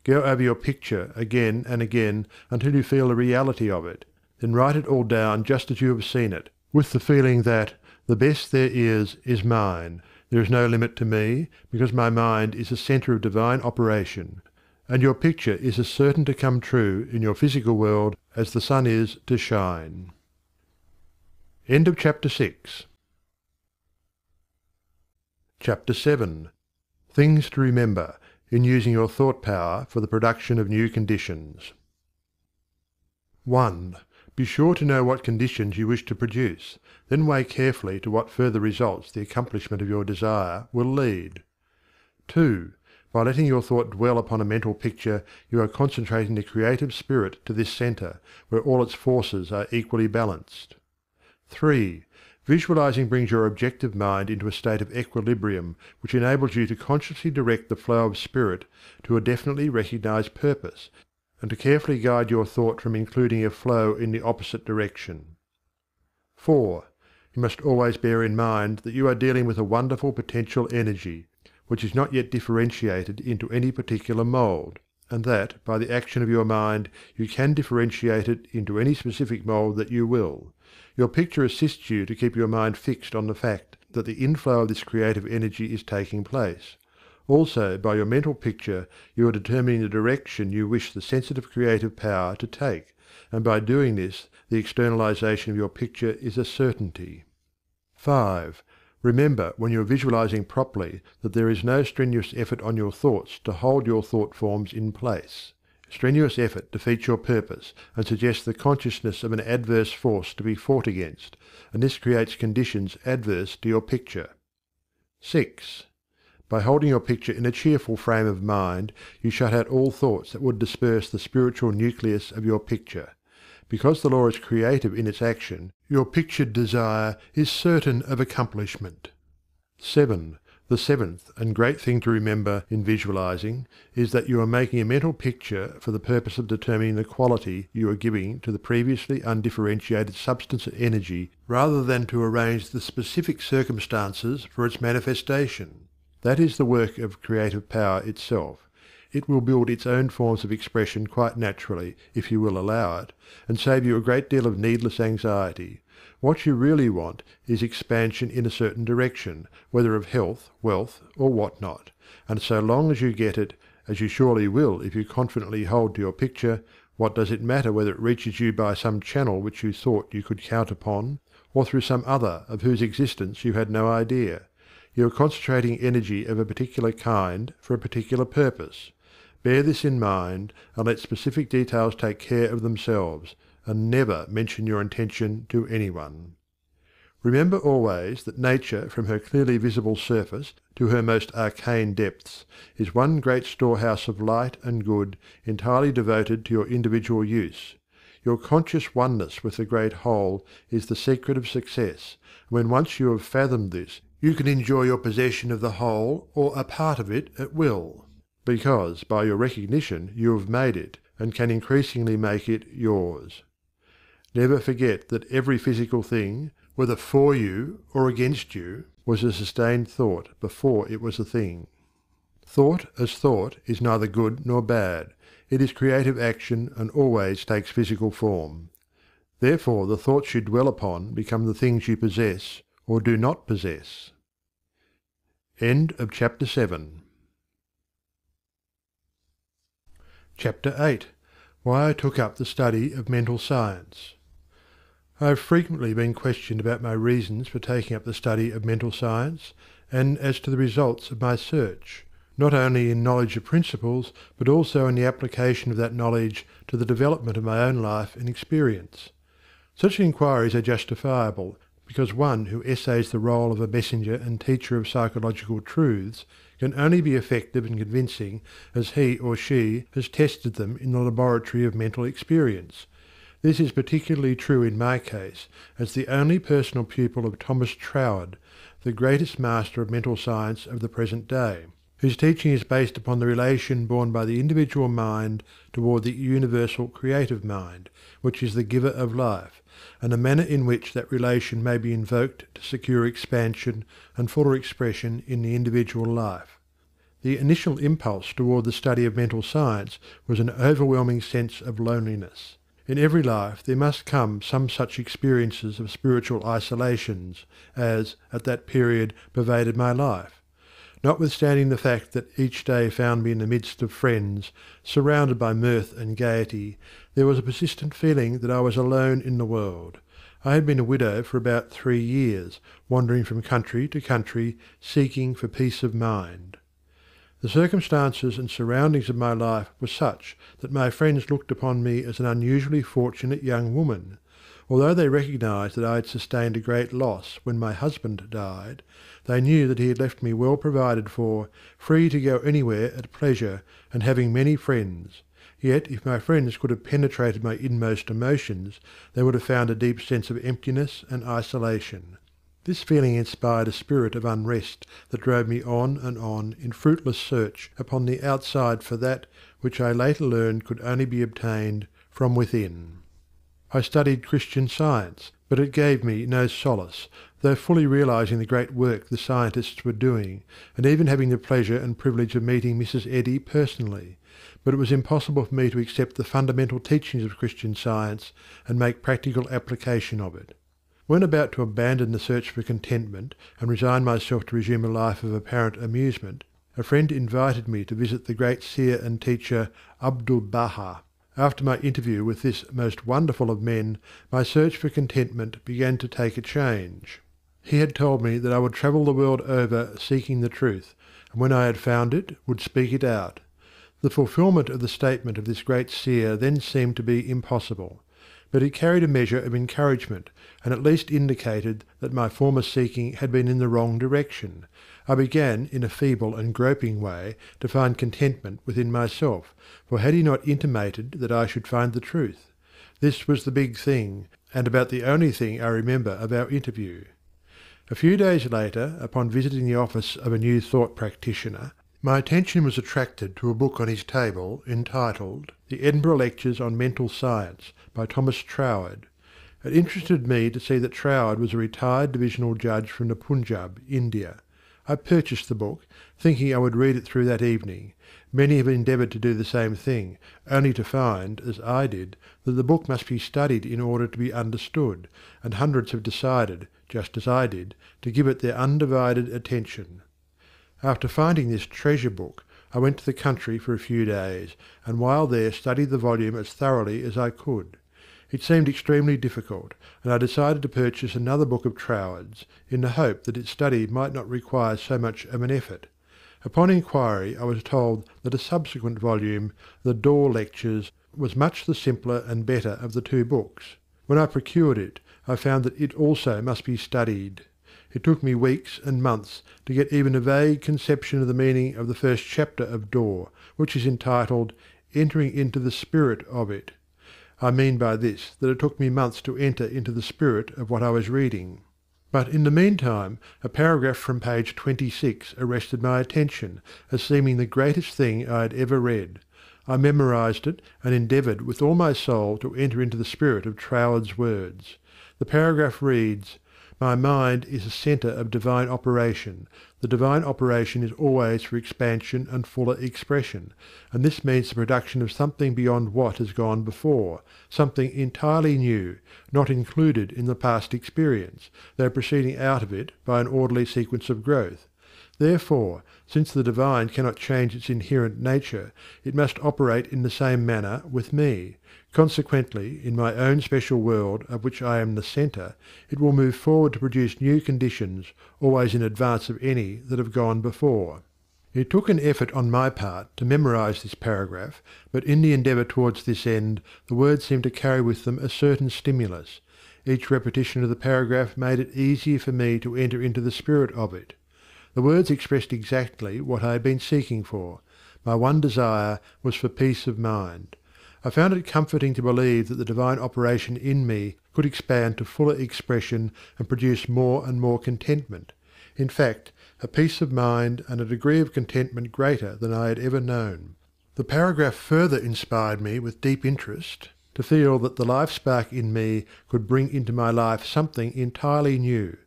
Go over your picture again and again until you feel the reality of it. Then write it all down just as you have seen it, with the feeling that the best there is is mine. There is no limit to me, because my mind is a centre of divine operation, and your picture is as certain to come true in your physical world as the sun is to shine. End of chapter 6 Chapter 7 Things to remember in using your thought power for the production of new conditions. 1. Be sure to know what conditions you wish to produce, then weigh carefully to what further results the accomplishment of your desire will lead. 2. By letting your thought dwell upon a mental picture, you are concentrating the creative spirit to this center, where all its forces are equally balanced. 3. Visualizing brings your objective mind into a state of equilibrium which enables you to consciously direct the flow of spirit to a definitely recognized purpose and to carefully guide your thought from including a flow in the opposite direction. 4. You must always bear in mind that you are dealing with a wonderful potential energy, which is not yet differentiated into any particular mold, and that, by the action of your mind, you can differentiate it into any specific mold that you will. Your picture assists you to keep your mind fixed on the fact that the inflow of this creative energy is taking place, also, by your mental picture you are determining the direction you wish the sensitive creative power to take, and by doing this the externalization of your picture is a certainty. 5. Remember when you are visualizing properly that there is no strenuous effort on your thoughts to hold your thought forms in place. Strenuous effort defeats your purpose and suggests the consciousness of an adverse force to be fought against, and this creates conditions adverse to your picture. 6. By holding your picture in a cheerful frame of mind you shut out all thoughts that would disperse the spiritual nucleus of your picture. Because the law is creative in its action, your pictured desire is certain of accomplishment. 7. The seventh and great thing to remember in visualizing is that you are making a mental picture for the purpose of determining the quality you are giving to the previously undifferentiated substance of energy rather than to arrange the specific circumstances for its manifestation. That is the work of creative power itself. It will build its own forms of expression quite naturally, if you will allow it, and save you a great deal of needless anxiety. What you really want is expansion in a certain direction, whether of health, wealth, or what not, and so long as you get it, as you surely will if you confidently hold to your picture, what does it matter whether it reaches you by some channel which you thought you could count upon, or through some other of whose existence you had no idea? You are concentrating energy of a particular kind for a particular purpose. Bear this in mind, and let specific details take care of themselves, and never mention your intention to anyone. Remember always that Nature from her clearly visible surface to her most arcane depths is one great storehouse of light and good entirely devoted to your individual use. Your conscious oneness with the great whole is the secret of success, and when once you have fathomed this you can enjoy your possession of the whole or a part of it at will, because by your recognition you have made it, and can increasingly make it, yours. Never forget that every physical thing, whether for you or against you, was a sustained thought before it was a thing. Thought as thought is neither good nor bad; it is creative action and always takes physical form. Therefore the thoughts you dwell upon become the things you possess or do not possess. End of chapter 7 Chapter 8 Why I took up the study of Mental Science. I have frequently been questioned about my reasons for taking up the study of Mental Science, and as to the results of my search, not only in knowledge of principles, but also in the application of that knowledge to the development of my own life and experience. Such inquiries are justifiable, because one who essays the role of a messenger and teacher of psychological truths can only be effective and convincing as he or she has tested them in the laboratory of mental experience. This is particularly true in my case, as the only personal pupil of Thomas Troward, the greatest master of mental science of the present day, whose teaching is based upon the relation borne by the individual mind toward the universal creative mind, which is the giver of life and the manner in which that relation may be invoked to secure expansion and fuller expression in the individual life. The initial impulse toward the study of mental science was an overwhelming sense of loneliness. In every life there must come some such experiences of spiritual isolations as, at that period, pervaded my life Notwithstanding the fact that each day found me in the midst of friends, surrounded by mirth and gaiety, there was a persistent feeling that I was alone in the world. I had been a widow for about three years, wandering from country to country, seeking for peace of mind. The circumstances and surroundings of my life were such that my friends looked upon me as an unusually fortunate young woman. Although they recognized that I had sustained a great loss when my husband died, they knew that he had left me well provided for, free to go anywhere at pleasure, and having many friends. Yet if my friends could have penetrated my inmost emotions, they would have found a deep sense of emptiness and isolation. This feeling inspired a spirit of unrest that drove me on and on in fruitless search upon the outside for that which I later learned could only be obtained from within. I studied Christian Science, but it gave me no solace, though fully realizing the great work the scientists were doing, and even having the pleasure and privilege of meeting Mrs. Eddy personally, but it was impossible for me to accept the fundamental teachings of Christian Science and make practical application of it. When about to abandon the search for contentment and resign myself to resume a life of apparent amusement, a friend invited me to visit the great seer and teacher Abdul Baha, after my interview with this most wonderful of men, my search for contentment began to take a change. He had told me that I would travel the world over seeking the truth, and when I had found it would speak it out. The fulfilment of the statement of this great seer then seemed to be impossible. But it carried a measure of encouragement, and at least indicated that my former seeking had been in the wrong direction. I began in a feeble and groping way to find contentment within myself, for had he not intimated that I should find the truth? This was the big thing, and about the only thing I remember of our interview. A few days later, upon visiting the office of a New Thought practitioner, my attention was attracted to a book on his table entitled The Edinburgh Lectures on Mental Science by Thomas Troward. It interested me to see that Troward was a retired divisional judge from the Punjab, India. I purchased the book, thinking I would read it through that evening. Many have endeavoured to do the same thing, only to find, as I did, that the book must be studied in order to be understood, and hundreds have decided, just as I did, to give it their undivided attention. After finding this treasure book, I went to the country for a few days, and while there studied the volume as thoroughly as I could. It seemed extremely difficult, and I decided to purchase another book of Troward's, in the hope that its study might not require so much of an effort. Upon inquiry I was told that a subsequent volume, The Dore Lectures, was much the simpler and better of the two books. When I procured it I found that it also must be studied. It took me weeks and months to get even a vague conception of the meaning of the first chapter of Dore, which is entitled Entering into the Spirit of it. I mean by this that it took me months to enter into the spirit of what I was reading. But in the meantime a paragraph from page 26 arrested my attention as seeming the greatest thing I had ever read. I memorized it and endeavoured with all my soul to enter into the spirit of Troward's words. The paragraph reads, My mind is a centre of divine operation, the divine operation is always for expansion and fuller expression, and this means the production of something beyond what has gone before, something entirely new, not included in the past experience, though proceeding out of it by an orderly sequence of growth. Therefore, since the divine cannot change its inherent nature, it must operate in the same manner with me. Consequently, in my own special world of which I am the centre, it will move forward to produce new conditions, always in advance of any that have gone before. It took an effort on my part to memorize this paragraph, but in the endeavor towards this end the words seemed to carry with them a certain stimulus. Each repetition of the paragraph made it easier for me to enter into the spirit of it. The words expressed exactly what I had been seeking for. My one desire was for peace of mind. I found it comforting to believe that the divine operation in me could expand to fuller expression and produce more and more contentment in fact, a peace of mind and a degree of contentment greater than I had ever known. The paragraph further inspired me with deep interest to feel that the life spark in me could bring into my life something entirely new.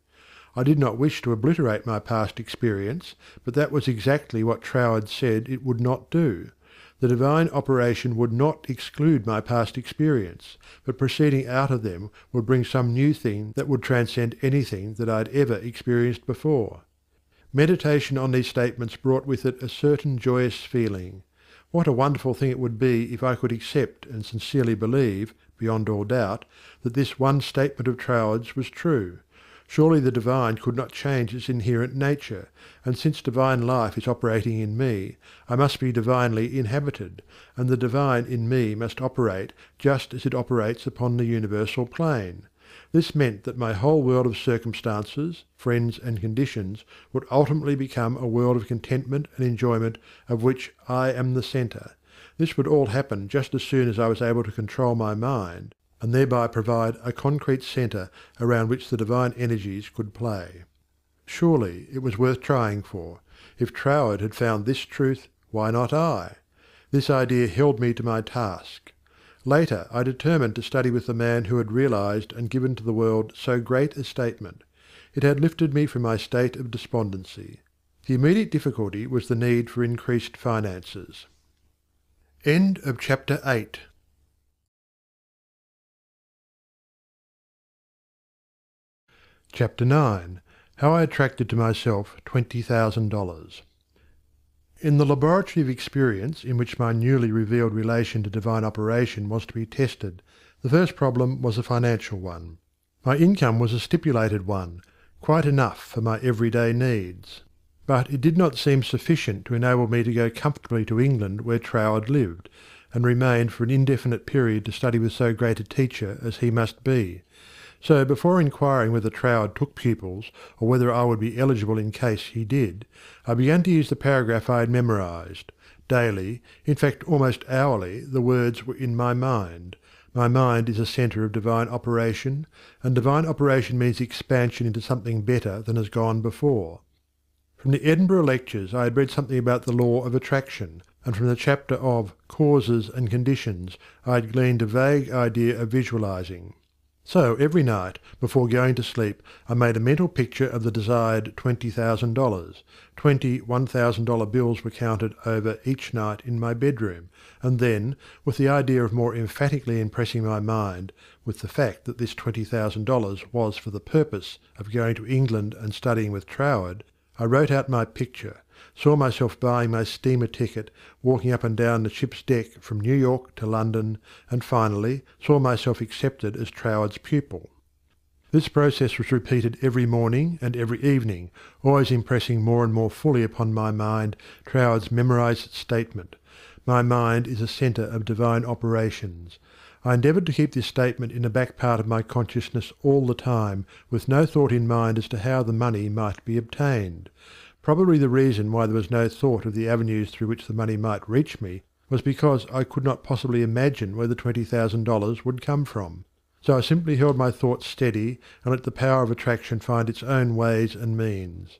I did not wish to obliterate my past experience, but that was exactly what Troward said it would not do. The divine operation would not exclude my past experience, but proceeding out of them would bring some new thing that would transcend anything that I had ever experienced before. Meditation on these statements brought with it a certain joyous feeling. What a wonderful thing it would be if I could accept and sincerely believe, beyond all doubt, that this one statement of Troward's was true, Surely the divine could not change its inherent nature, and since divine life is operating in me, I must be divinely inhabited, and the divine in me must operate just as it operates upon the universal plane. This meant that my whole world of circumstances, friends, and conditions would ultimately become a world of contentment and enjoyment of which I am the centre. This would all happen just as soon as I was able to control my mind, and thereby provide a concrete centre around which the divine energies could play. Surely it was worth trying for. If Troward had found this truth, why not I? This idea held me to my task. Later I determined to study with the man who had realized and given to the world so great a statement. It had lifted me from my state of despondency. The immediate difficulty was the need for increased finances. End of chapter 8. Chapter 9 How I Attracted to Myself $20,000 In the laboratory of experience in which my newly revealed relation to divine operation was to be tested, the first problem was a financial one. My income was a stipulated one, quite enough for my everyday needs. But it did not seem sufficient to enable me to go comfortably to England where Troward lived, and remain for an indefinite period to study with so great a teacher as he must be so before inquiring whether Troward took pupils, or whether I would be eligible in case he did, I began to use the paragraph I had memorized. Daily, in fact almost hourly, the words were in my mind. My mind is a centre of divine operation, and divine operation means expansion into something better than has gone before. From the Edinburgh lectures I had read something about the law of attraction, and from the chapter of Causes and Conditions I had gleaned a vague idea of visualizing. So every night, before going to sleep, I made a mental picture of the desired twenty thousand dollars. Twenty one thousand dollar bills were counted over each night in my bedroom, and then, with the idea of more emphatically impressing my mind with the fact that this twenty thousand dollars was for the purpose of going to England and studying with Troward, I wrote out my picture, saw myself buying my steamer ticket, walking up and down the ship's deck from New York to London, and finally saw myself accepted as Troward's pupil. This process was repeated every morning and every evening, always impressing more and more fully upon my mind Troward's memorized statement, My mind is a centre of divine operations. I endeavoured to keep this statement in the back part of my consciousness all the time, with no thought in mind as to how the money might be obtained. Probably the reason why there was no thought of the avenues through which the money might reach me was because I could not possibly imagine where the twenty thousand dollars would come from. So I simply held my thoughts steady and let the power of attraction find its own ways and means.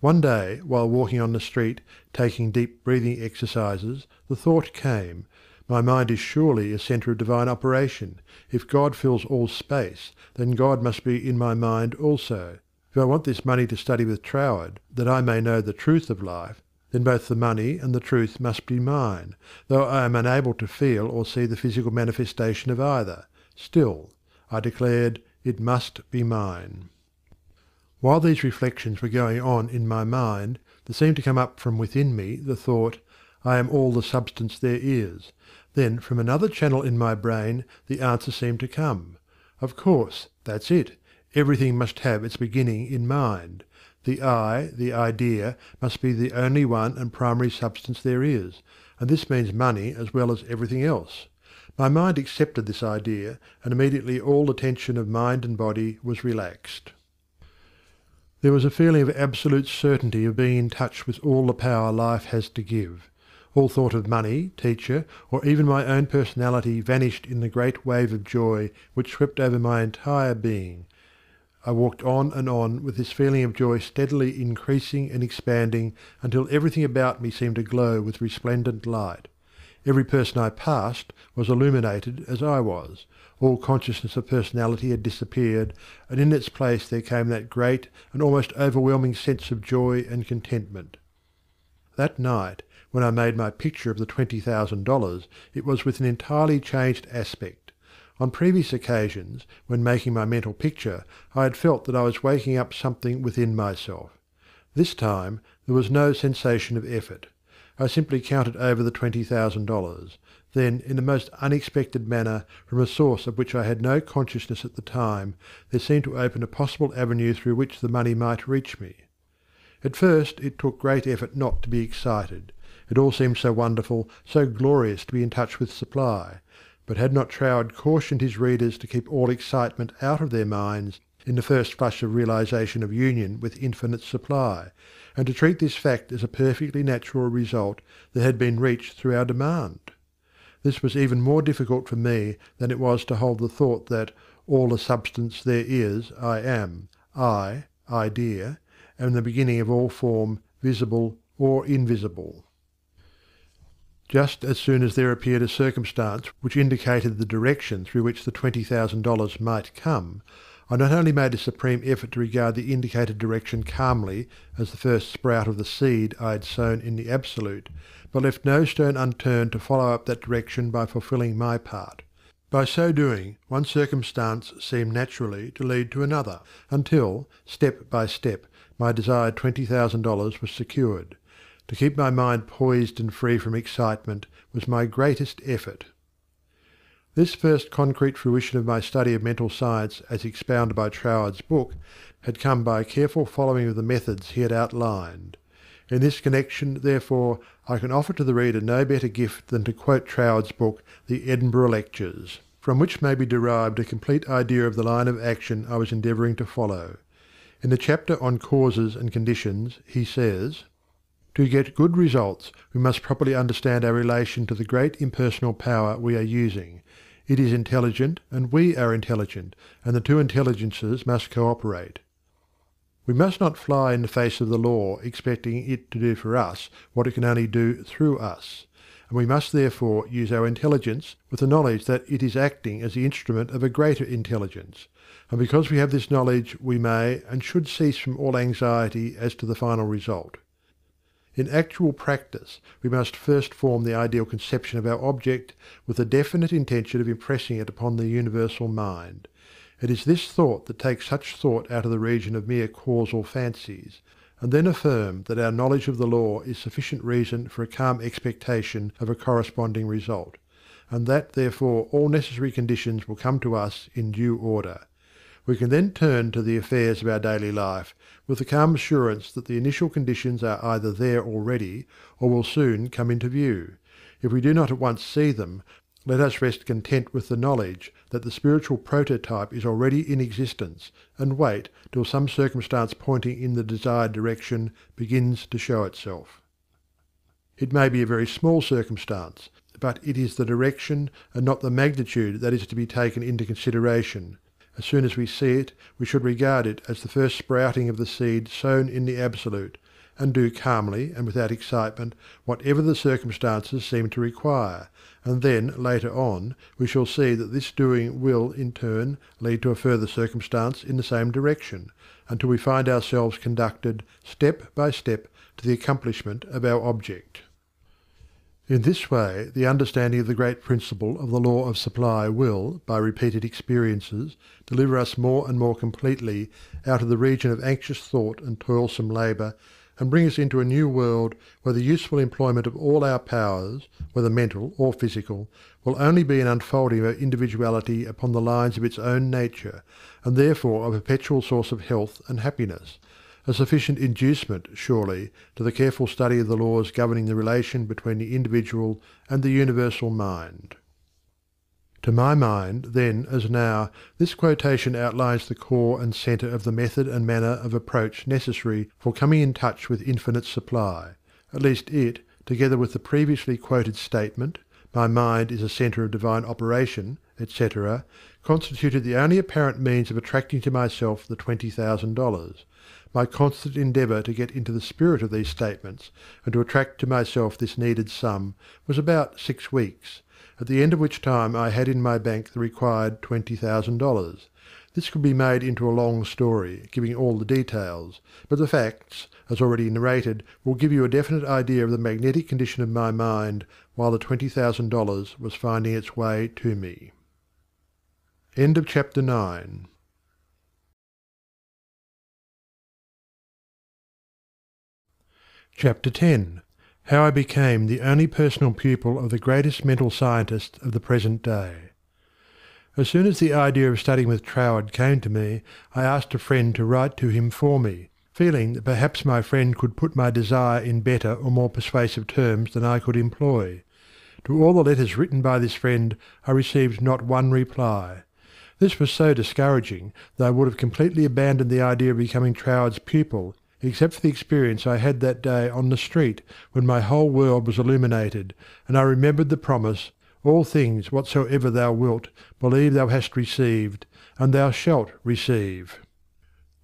One day, while walking on the street, taking deep breathing exercises, the thought came, My mind is surely a centre of divine operation. If God fills all space, then God must be in my mind also. If I want this money to study with Troward, that I may know the truth of life, then both the money and the truth must be mine, though I am unable to feel or see the physical manifestation of either. Still, I declared, it must be mine. While these reflections were going on in my mind, there seemed to come up from within me the thought, I am all the substance there is. Then from another channel in my brain the answer seemed to come. Of course, that's it. Everything must have its beginning in mind. The I, the idea, must be the only one and primary substance there is, and this means money as well as everything else. My mind accepted this idea, and immediately all the tension of mind and body was relaxed. There was a feeling of absolute certainty of being in touch with all the power life has to give. All thought of money, teacher, or even my own personality vanished in the great wave of joy which swept over my entire being, I walked on and on with this feeling of joy steadily increasing and expanding until everything about me seemed to glow with resplendent light. Every person I passed was illuminated as I was, all consciousness of personality had disappeared, and in its place there came that great and almost overwhelming sense of joy and contentment. That night, when I made my picture of the twenty thousand dollars, it was with an entirely changed aspect. On previous occasions, when making my mental picture, I had felt that I was waking up something within myself. This time there was no sensation of effort. I simply counted over the twenty thousand dollars. Then, in the most unexpected manner, from a source of which I had no consciousness at the time, there seemed to open a possible avenue through which the money might reach me. At first it took great effort not to be excited. It all seemed so wonderful, so glorious to be in touch with supply, but had not Troward cautioned his readers to keep all excitement out of their minds in the first flush of realization of union with infinite supply, and to treat this fact as a perfectly natural result that had been reached through our demand? This was even more difficult for me than it was to hold the thought that all the substance there is I am, I, idea, am the beginning of all form, visible or invisible. Just as soon as there appeared a circumstance which indicated the direction through which the twenty thousand dollars might come, I not only made a supreme effort to regard the indicated direction calmly as the first sprout of the seed I had sown in the Absolute, but left no stone unturned to follow up that direction by fulfilling my part. By so doing, one circumstance seemed naturally to lead to another, until, step by step, my desired twenty thousand dollars was secured. To keep my mind poised and free from excitement was my greatest effort. This first concrete fruition of my study of mental science as expounded by Troward's book had come by a careful following of the methods he had outlined. In this connection, therefore, I can offer to the reader no better gift than to quote Troward's book, The Edinburgh Lectures, from which may be derived a complete idea of the line of action I was endeavouring to follow. In the chapter on causes and conditions he says, to get good results, we must properly understand our relation to the great impersonal power we are using. It is intelligent and we are intelligent, and the two intelligences must cooperate. We must not fly in the face of the law expecting it to do for us what it can only do through us, and we must therefore use our intelligence with the knowledge that it is acting as the instrument of a greater intelligence, and because we have this knowledge we may and should cease from all anxiety as to the final result. In actual practice we must first form the ideal conception of our object with the definite intention of impressing it upon the universal mind. It is this thought that takes such thought out of the region of mere causal fancies, and then affirm that our knowledge of the law is sufficient reason for a calm expectation of a corresponding result, and that therefore all necessary conditions will come to us in due order. We can then turn to the affairs of our daily life with the calm assurance that the initial conditions are either there already or will soon come into view. If we do not at once see them, let us rest content with the knowledge that the spiritual prototype is already in existence, and wait till some circumstance pointing in the desired direction begins to show itself. It may be a very small circumstance, but it is the direction and not the magnitude that is to be taken into consideration, as soon as we see it we should regard it as the first sprouting of the seed sown in the Absolute, and do calmly and without excitement whatever the circumstances seem to require, and then, later on, we shall see that this doing will, in turn, lead to a further circumstance in the same direction, until we find ourselves conducted step by step to the accomplishment of our object. In this way the understanding of the great principle of the law of supply will, by repeated experiences, deliver us more and more completely out of the region of anxious thought and toilsome labour, and bring us into a new world where the useful employment of all our powers, whether mental or physical, will only be an unfolding of our individuality upon the lines of its own nature, and therefore a perpetual source of health and happiness, a sufficient inducement, surely, to the careful study of the laws governing the relation between the individual and the universal mind. To my mind, then as now, this quotation outlines the core and centre of the method and manner of approach necessary for coming in touch with infinite supply; at least it, together with the previously quoted statement, "My mind is a centre of divine operation," etc., constituted the only apparent means of attracting to myself the twenty thousand dollars. My constant endeavour to get into the spirit of these statements, and to attract to myself this needed sum, was about six weeks, at the end of which time I had in my bank the required twenty thousand dollars. This could be made into a long story, giving all the details, but the facts, as already narrated, will give you a definite idea of the magnetic condition of my mind while the twenty thousand dollars was finding its way to me. End of chapter 9. Chapter 10 How I became the only personal pupil of the greatest mental scientist of the present day. As soon as the idea of studying with Troward came to me, I asked a friend to write to him for me, feeling that perhaps my friend could put my desire in better or more persuasive terms than I could employ. To all the letters written by this friend I received not one reply. This was so discouraging that I would have completely abandoned the idea of becoming Troward's pupil except for the experience I had that day on the street when my whole world was illuminated, and I remembered the promise, All things whatsoever thou wilt, believe thou hast received, and thou shalt receive.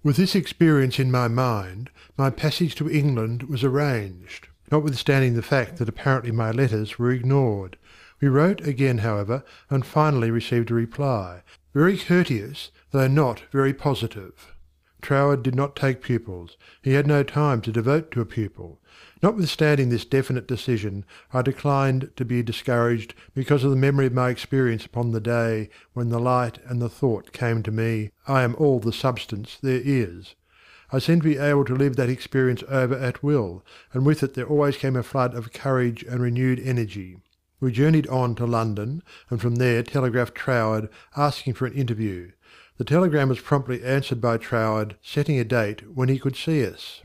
With this experience in my mind, my passage to England was arranged, notwithstanding the fact that apparently my letters were ignored. We wrote again, however, and finally received a reply, very courteous, though not very positive. Troward did not take pupils; he had no time to devote to a pupil. Notwithstanding this definite decision, I declined to be discouraged because of the memory of my experience upon the day when the light and the thought came to me, I am all the substance there is. I seemed to be able to live that experience over at will, and with it there always came a flood of courage and renewed energy. We journeyed on to London, and from there telegraphed Troward asking for an interview. The telegram was promptly answered by Troward setting a date when he could see us.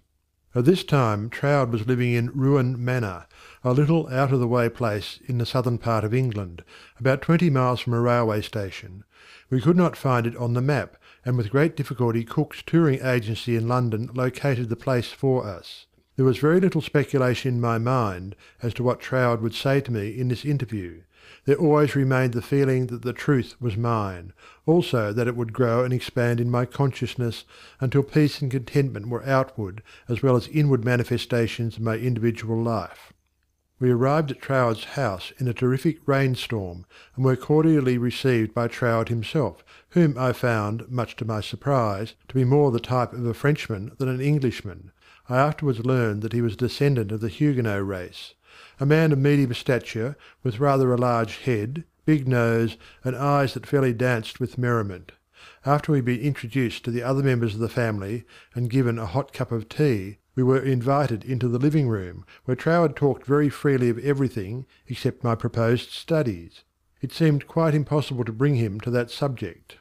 At this time Troward was living in Ruan Minor, a little out of the way place in the southern part of England, about twenty miles from a railway station. We could not find it on the map, and with great difficulty Cook's touring agency in London located the place for us. There was very little speculation in my mind as to what Troward would say to me in this interview there always remained the feeling that the truth was mine, also that it would grow and expand in my consciousness until peace and contentment were outward as well as inward manifestations of my individual life. We arrived at Troward's house in a terrific rainstorm, and were cordially received by Troward himself, whom I found, much to my surprise, to be more the type of a Frenchman than an Englishman. I afterwards learned that he was a descendant of the Huguenot race a man of medium stature, with rather a large head, big nose, and eyes that fairly danced with merriment. After we had been introduced to the other members of the family, and given a hot cup of tea, we were invited into the living room, where Troward talked very freely of everything except my proposed studies. It seemed quite impossible to bring him to that subject.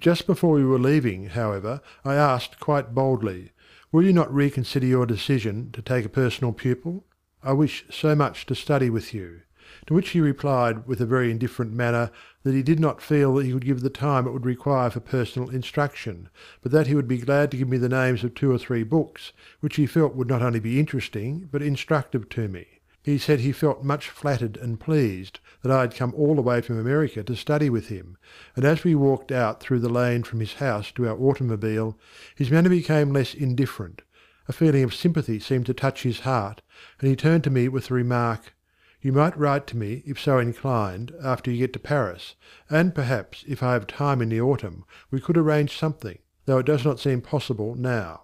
Just before we were leaving, however, I asked quite boldly, Will you not reconsider your decision to take a personal pupil? I wish so much to study with you. To which he replied with a very indifferent manner that he did not feel that he could give the time it would require for personal instruction, but that he would be glad to give me the names of two or three books, which he felt would not only be interesting but instructive to me. He said he felt much flattered and pleased that I had come all the way from America to study with him, and as we walked out through the lane from his house to our automobile, his manner became less indifferent, A feeling of sympathy seemed to touch his heart, and he turned to me with the remark, "You might write to me, if so inclined, after you get to Paris, and perhaps if I have time in the autumn we could arrange something, though it does not seem possible now."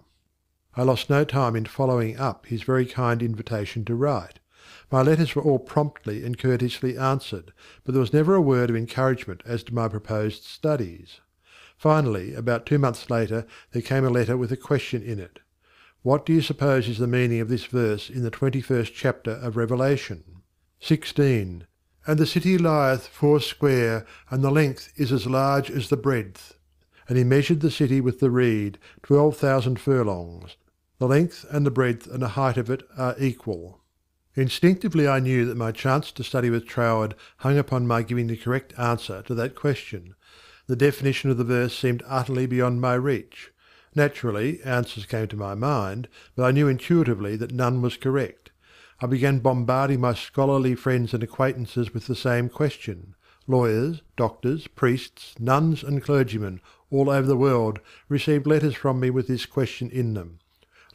I lost no time in following up his very kind invitation to write. My letters were all promptly and courteously answered, but there was never a word of encouragement as to my proposed studies. Finally, about two months later, there came a letter with a question in it. What do you suppose is the meaning of this verse in the twenty first chapter of Revelation? 16. And the city lieth foursquare, and the length is as large as the breadth. And he measured the city with the reed, twelve thousand furlongs. The length and the breadth and the height of it are equal. Instinctively I knew that my chance to study with Troward hung upon my giving the correct answer to that question. The definition of the verse seemed utterly beyond my reach. Naturally, answers came to my mind, but I knew intuitively that none was correct. I began bombarding my scholarly friends and acquaintances with the same question. Lawyers, doctors, priests, nuns, and clergymen, all over the world, received letters from me with this question in them.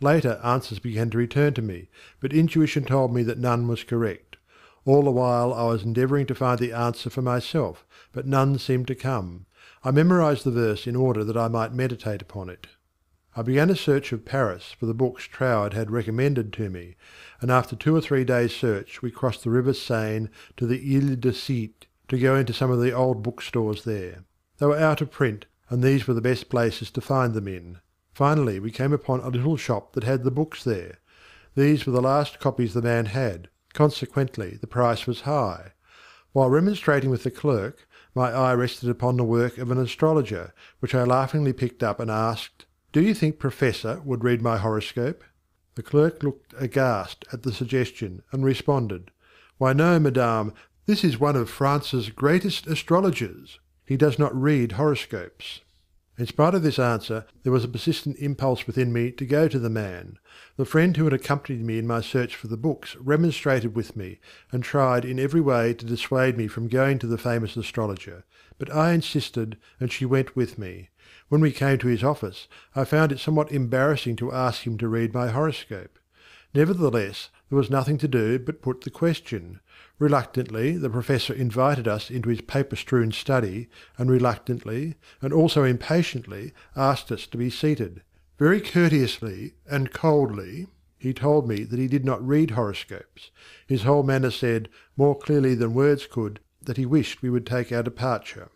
Later answers began to return to me, but intuition told me that none was correct. All the while I was endeavouring to find the answer for myself, but none seemed to come. I memorized the verse in order that I might meditate upon it. I began a search of Paris for the books Troward had recommended to me, and after two or three days' search we crossed the river Seine to the Ile de Cite to go into some of the old bookstores there. They were out of print, and these were the best places to find them in. Finally we came upon a little shop that had the books there. These were the last copies the man had, consequently the price was high. While remonstrating with the clerk, my eye rested upon the work of an astrologer, which I laughingly picked up and asked, Do you think Professor would read my horoscope? The clerk looked aghast at the suggestion, and responded, Why no, madame, this is one of France's greatest astrologers. He does not read horoscopes. In spite of this answer, there was a persistent impulse within me to go to the man. The friend who had accompanied me in my search for the books remonstrated with me, and tried in every way to dissuade me from going to the famous astrologer, but I insisted, and she went with me. When we came to his office, I found it somewhat embarrassing to ask him to read my horoscope. Nevertheless, there was nothing to do but put the question. Reluctantly the Professor invited us into his paper strewn study, and reluctantly, and also impatiently, asked us to be seated. Very courteously and coldly he told me that he did not read horoscopes. His whole manner said, more clearly than words could, that he wished we would take our departure.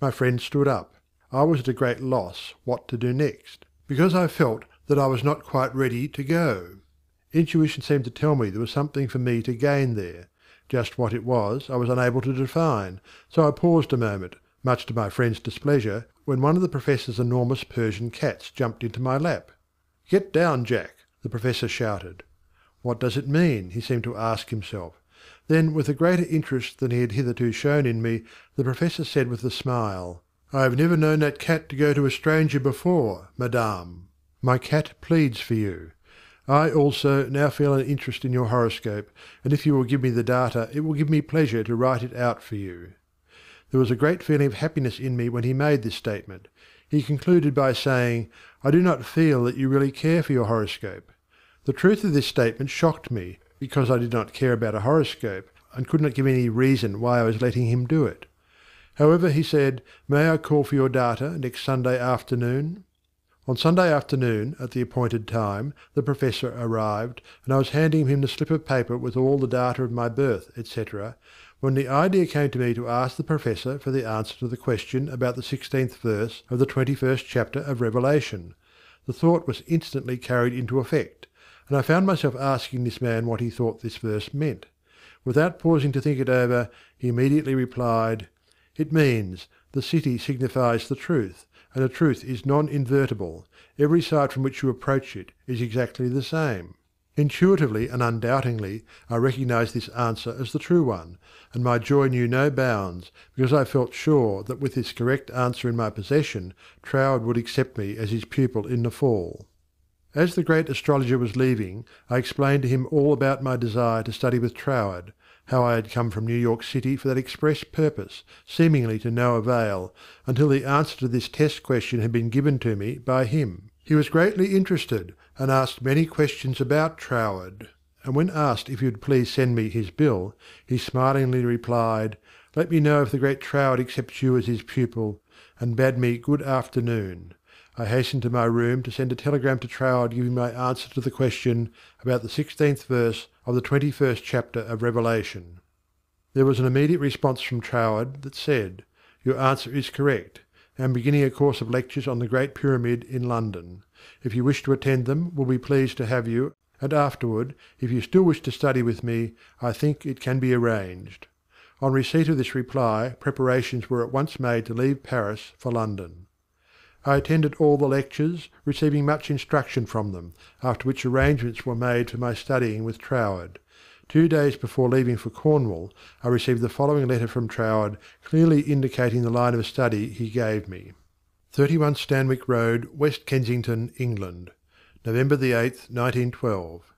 My friend stood up. I was at a great loss what to do next, because I felt that I was not quite ready to go. Intuition seemed to tell me there was something for me to gain there. Just what it was I was unable to define, so I paused a moment, much to my friend's displeasure, when one of the Professor's enormous Persian cats jumped into my lap. "Get down, Jack!" the Professor shouted. What does it mean? he seemed to ask himself. Then, with a greater interest than he had hitherto shown in me, the Professor said with a smile, "I have never known that cat to go to a stranger before, madame. My cat pleads for you. I also now feel an interest in your horoscope, and if you will give me the data it will give me pleasure to write it out for you." There was a great feeling of happiness in me when he made this statement. He concluded by saying, "I do not feel that you really care for your horoscope." The truth of this statement shocked me, because I did not care about a horoscope, and could not give any reason why I was letting him do it. However, he said, "May I call for your data next Sunday afternoon?" On Sunday afternoon, at the appointed time, the Professor arrived, and I was handing him the slip of paper with all the data of my birth, etc., when the idea came to me to ask the Professor for the answer to the question about the sixteenth verse of the twenty first chapter of Revelation. The thought was instantly carried into effect, and I found myself asking this man what he thought this verse meant. Without pausing to think it over, he immediately replied, "It means, the city signifies the truth and the truth is non invertible, every side from which you approach it is exactly the same. Intuitively and undoubtingly I recognised this answer as the true one, and my joy knew no bounds, because I felt sure that with this correct answer in my possession Troward would accept me as his pupil in the fall. As the great astrologer was leaving, I explained to him all about my desire to study with Troward, how I had come from New York City for that express purpose, seemingly to no avail, until the answer to this test question had been given to me by him. He was greatly interested, and asked many questions about Troward, and when asked if he would please send me his bill, he smilingly replied, "Let me know if the great Troward accepts you as his pupil," and bade me good afternoon. I hastened to my room to send a telegram to Troward giving my answer to the question about the sixteenth verse of the twenty first chapter of Revelation. There was an immediate response from Troward that said, "Your answer is correct. I am beginning a course of lectures on the Great Pyramid in London. If you wish to attend them we'll be pleased to have you, and afterward, if you still wish to study with me, I think it can be arranged." On receipt of this reply preparations were at once made to leave Paris for London. I attended all the lectures, receiving much instruction from them, after which arrangements were made for my studying with Troward. Two days before leaving for Cornwall I received the following letter from Troward clearly indicating the line of study he gave me: 31 Stanwick Road, West Kensington, England. November 8, 1912.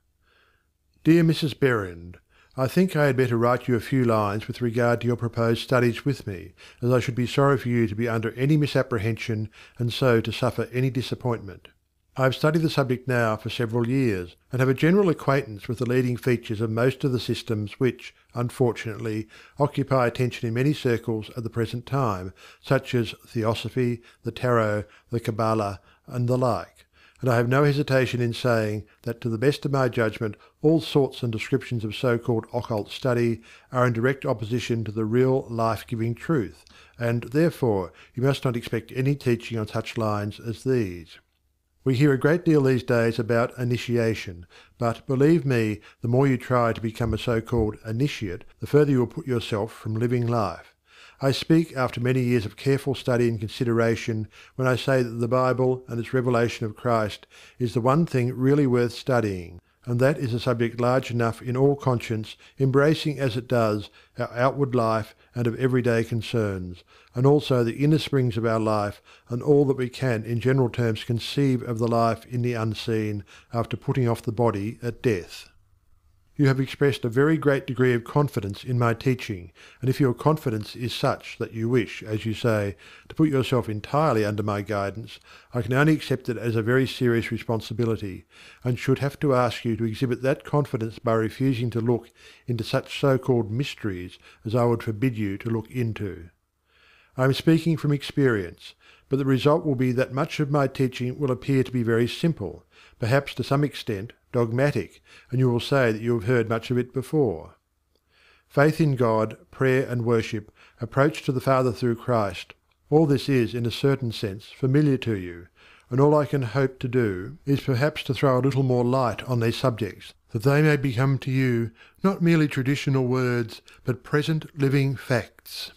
Dear Mrs. Behrend, I think I had better write you a few lines with regard to your proposed studies with me, as I should be sorry for you to be under any misapprehension and so to suffer any disappointment. I have studied the subject now for several years, and have a general acquaintance with the leading features of most of the systems which, unfortunately, occupy attention in many circles at the present time, such as Theosophy, the Tarot, the Cabala, and the like, and I have no hesitation in saying that to the best of my judgment all sorts and descriptions of so called occult study are in direct opposition to the real life giving truth, and, therefore, you must not expect any teaching on such lines as these. We hear a great deal these days about initiation, but, believe me, the more you try to become a so called initiate the further you will put yourself from living life. I speak after many years of careful study and consideration when I say that the Bible and its revelation of Christ is the one thing really worth studying and that is a subject large enough in all conscience, embracing as it does our outward life and of everyday concerns, and also the inner springs of our life and all that we can in general terms conceive of the life in the unseen after putting off the body at death. You have expressed a very great degree of confidence in my teaching, and if your confidence is such that you wish, as you say, to put yourself entirely under my guidance, I can only accept it as a very serious responsibility, and should have to ask you to exhibit that confidence by refusing to look into such so called mysteries as I would forbid you to look into. I am speaking from experience, but the result will be that much of my teaching will appear to be very simple, perhaps to some extent dogmatic, and you will say that you have heard much of it before. Faith in God, prayer and worship, approach to the Father through Christ, all this is in a certain sense familiar to you, and all I can hope to do is perhaps to throw a little more light on these subjects, that they may become to you not merely traditional words, but present living facts.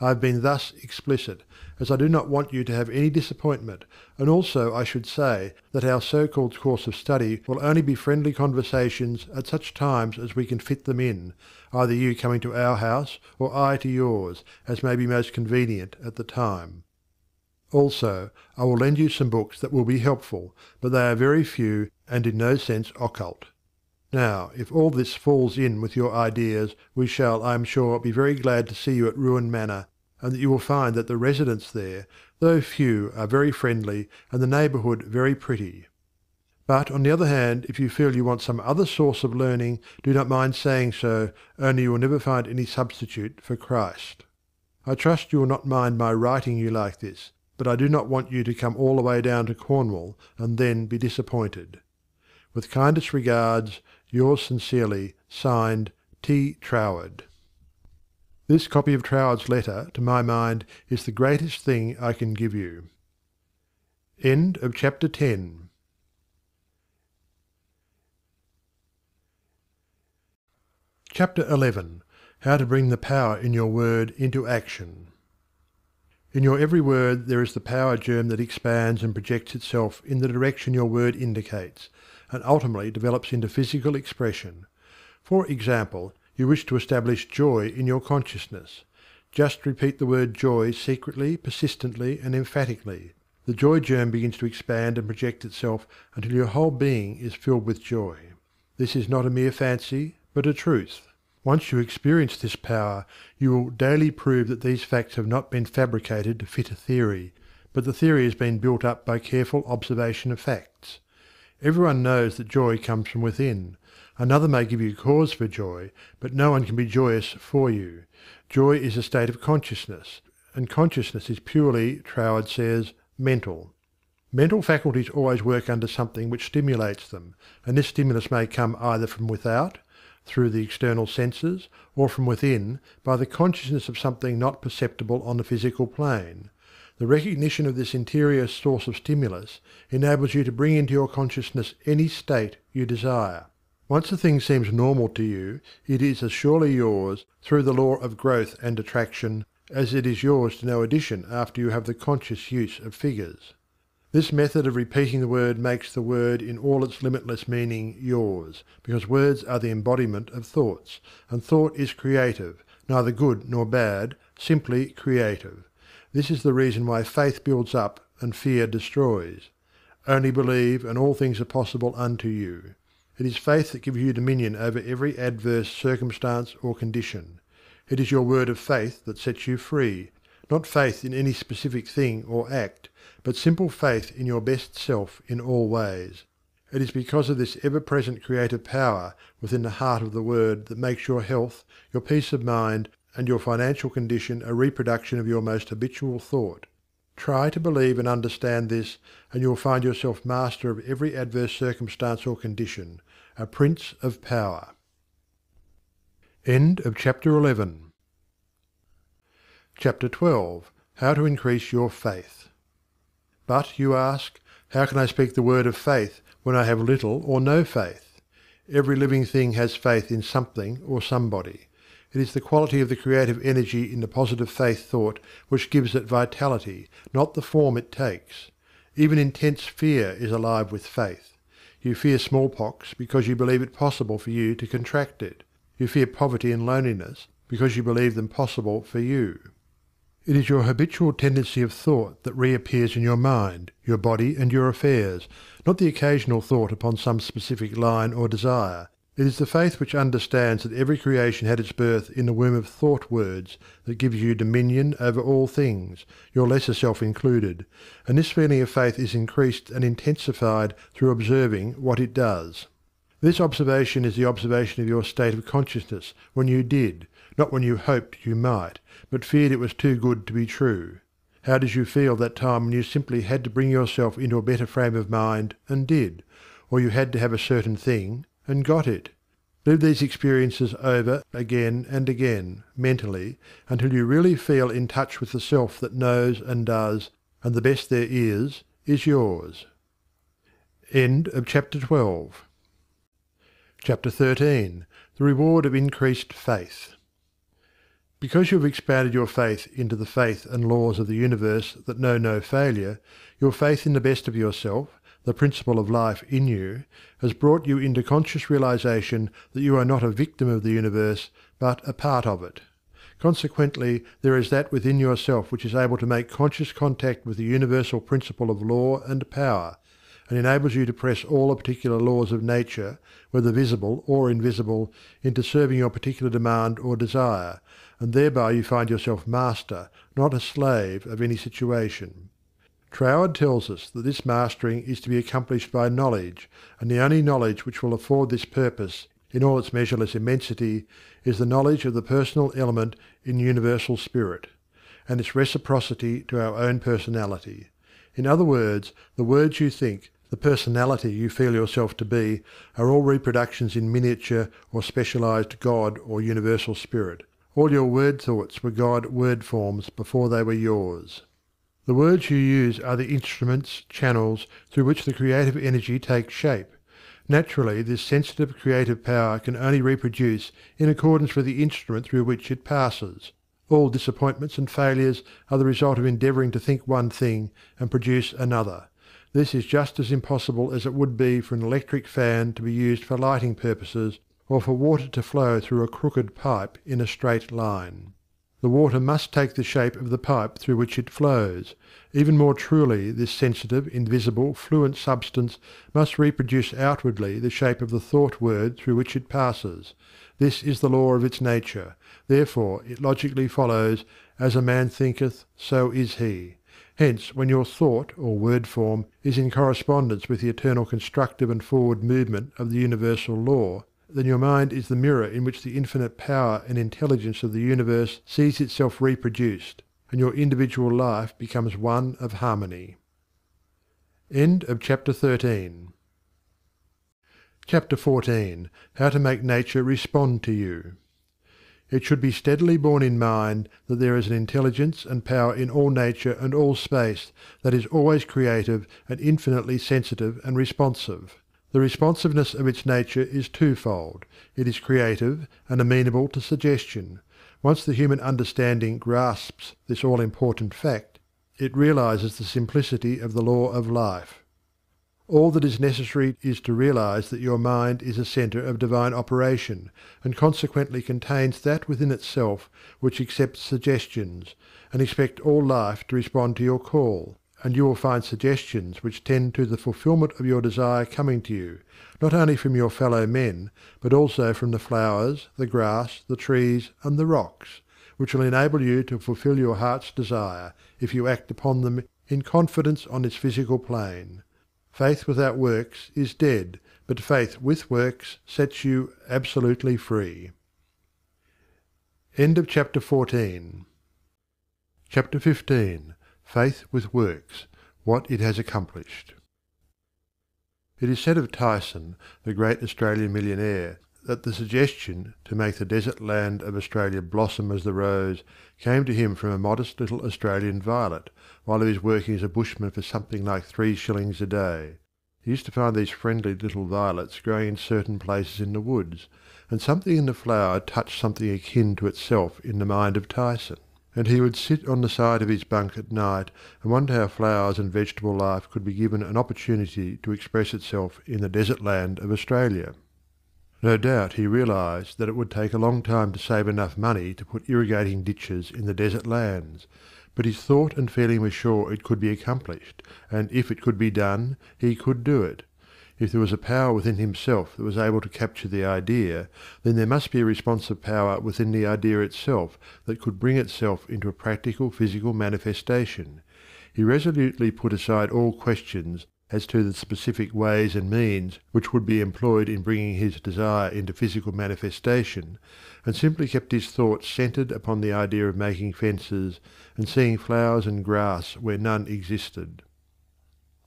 I have been thus explicit, as I do not want you to have any disappointment, and also I should say that our so called course of study will only be friendly conversations at such times as we can fit them in, either you coming to our house or I to yours, as may be most convenient at the time. Also, I will lend you some books that will be helpful, but they are very few and in no sense occult. Now, if all this falls in with your ideas, we shall, I am sure, be very glad to see you at Ruan Minor and that you will find that the residents there, though few, are very friendly, and the neighbourhood very pretty. But, on the other hand, if you feel you want some other source of learning, do not mind saying so, only you will never find any substitute for Christ. I trust you will not mind my writing you like this, but I do not want you to come all the way down to Cornwall and then be disappointed. With kindest regards, yours sincerely, (Signed) T. Troward. This copy of Troward's letter, to my mind, is the greatest thing I can give you. End of chapter 10 Chapter 11 How to bring the power in your word into action. In your every word there is the power germ that expands and projects itself in the direction your word indicates, and ultimately develops into physical expression. For example, you wish to establish joy in your consciousness. Just repeat the word joy secretly, persistently, and emphatically. The joy germ begins to expand and project itself until your whole being is filled with joy. This is not a mere fancy, but a truth. Once you experience this power, you will daily prove that these facts have not been fabricated to fit a theory, but the theory has been built up by careful observation of facts. Everyone knows that joy comes from within. Another may give you cause for joy, but no one can be joyous for you. Joy is a state of consciousness, and consciousness is purely, Troward says, mental. Mental faculties always work under something which stimulates them, and this stimulus may come either from without, through the external senses, or from within, by the consciousness of something not perceptible on the physical plane. The recognition of this interior source of stimulus enables you to bring into your consciousness any state you desire. Once a thing seems normal to you, it is as surely yours, through the law of growth and attraction, as it is yours to no addition after you have the conscious use of figures. This method of repeating the word makes the word in all its limitless meaning yours, because words are the embodiment of thoughts, and thought is creative, neither good nor bad, simply creative. This is the reason why faith builds up and fear destroys. Only believe and all things are possible unto you. It is faith that gives you dominion over every adverse circumstance or condition. It is your word of faith that sets you free, not faith in any specific thing or act, but simple faith in your best self in all ways. It is because of this ever present creative power within the heart of the Word that makes your health, your peace of mind, and your financial condition a reproduction of your most habitual thought. Try to believe and understand this, and you will find yourself master of every adverse circumstance or condition, a prince of power. End of chapter 11. Chapter 12. How to increase your faith. But, you ask, how can I speak the word of faith when I have little or no faith? Every living thing has faith in something or somebody. It is the quality of the creative energy in the positive faith thought which gives it vitality, not the form it takes. Even intense fear is alive with faith. You fear smallpox because you believe it possible for you to contract it. You fear poverty and loneliness because you believe them possible for you. It is your habitual tendency of thought that reappears in your mind, your body, and your affairs, not the occasional thought upon some specific line or desire. It is the faith which understands that every creation had its birth in the womb of thought words that gives you dominion over all things, your lesser self included, and this feeling of faith is increased and intensified through observing what it does. This observation is the observation of your state of consciousness when you did, not when you hoped you might, but feared it was too good to be true. How did you feel that time when you simply had to bring yourself into a better frame of mind, and did, or you had to have a certain thing, and got it? Live these experiences over again and again, mentally, until you really feel in touch with the self that knows and does, and the best there is, is yours. End of chapter 12. Chapter 13. The reward of increased faith. Because you have expanded your faith into the faith and laws of the universe that know no failure, your faith in the best of yourself, the principle of life in you, has brought you into conscious realization that you are not a victim of the universe, but a part of it. Consequently, there is that within yourself which is able to make conscious contact with the universal principle of law and power, and enables you to press all the particular laws of nature, whether visible or invisible, into serving your particular demand or desire, and thereby you find yourself master, not a slave, of any situation. Troward tells us that this mastering is to be accomplished by knowledge, and the only knowledge which will afford this purpose in all its measureless immensity is the knowledge of the personal element in universal spirit, and its reciprocity to our own personality. In other words, the words you think, the personality you feel yourself to be, are all reproductions in miniature or specialized God or universal spirit. All your word thoughts were God word forms before they were yours. The words you use are the instruments, channels, through which the creative energy takes shape. Naturally, this sensitive creative power can only reproduce in accordance with the instrument through which it passes. All disappointments and failures are the result of endeavouring to think one thing and produce another. This is just as impossible as it would be for an electric fan to be used for lighting purposes or for water to flow through a crooked pipe in a straight line. The water must take the shape of the pipe through which it flows. Even more truly this sensitive, invisible, fluent substance must reproduce outwardly the shape of the thought word through which it passes. This is the law of its nature. Therefore it logically follows, As a man thinketh, so is he. Hence when your thought or word form is in correspondence with the eternal constructive and forward movement of the universal law, then your mind is the mirror in which the infinite power and intelligence of the universe sees itself reproduced, and your individual life becomes one of harmony. End of chapter 13. Chapter 14. How to make Nature respond to you. It should be steadily borne in mind that there is an intelligence and power in all nature and all space that is always creative and infinitely sensitive and responsive. The responsiveness of its nature is twofold. It is creative and amenable to suggestion. Once the human understanding grasps this all important fact, it realizes the simplicity of the law of life. All that is necessary is to realize that your mind is a center of divine operation, and consequently contains that within itself which accepts suggestions, and expect all life to respond to your call, and you will find suggestions which tend to the fulfillment of your desire coming to you, not only from your fellow men, but also from the flowers, the grass, the trees, and the rocks, which will enable you to fulfill your heart's desire, if you act upon them in confidence on this physical plane. Faith without works is dead, but faith with works sets you absolutely free. End of chapter 14. Chapter 15. Faith with Works What it has accomplished. It is said of Tyson, the great Australian millionaire, that the suggestion to make the desert land of Australia blossom as the rose came to him from a modest little Australian violet, while he was working as a bushman for something like three shillings a day. He used to find these friendly little violets growing in certain places in the woods, and something in the flower touched something akin to itself in the mind of Tyson, and he would sit on the side of his bunk at night and wonder how flowers and vegetable life could be given an opportunity to express itself in the desert land of Australia. No doubt he realized that it would take a long time to save enough money to put irrigating ditches in the desert lands, but his thought and feeling were sure it could be accomplished, and if it could be done, he could do it. If there was a power within himself that was able to capture the idea, then there must be a responsive power within the idea itself that could bring itself into a practical physical manifestation. He resolutely put aside all questions as to the specific ways and means which would be employed in bringing his desire into physical manifestation, and simply kept his thoughts centred upon the idea of making fences and seeing flowers and grass where none existed.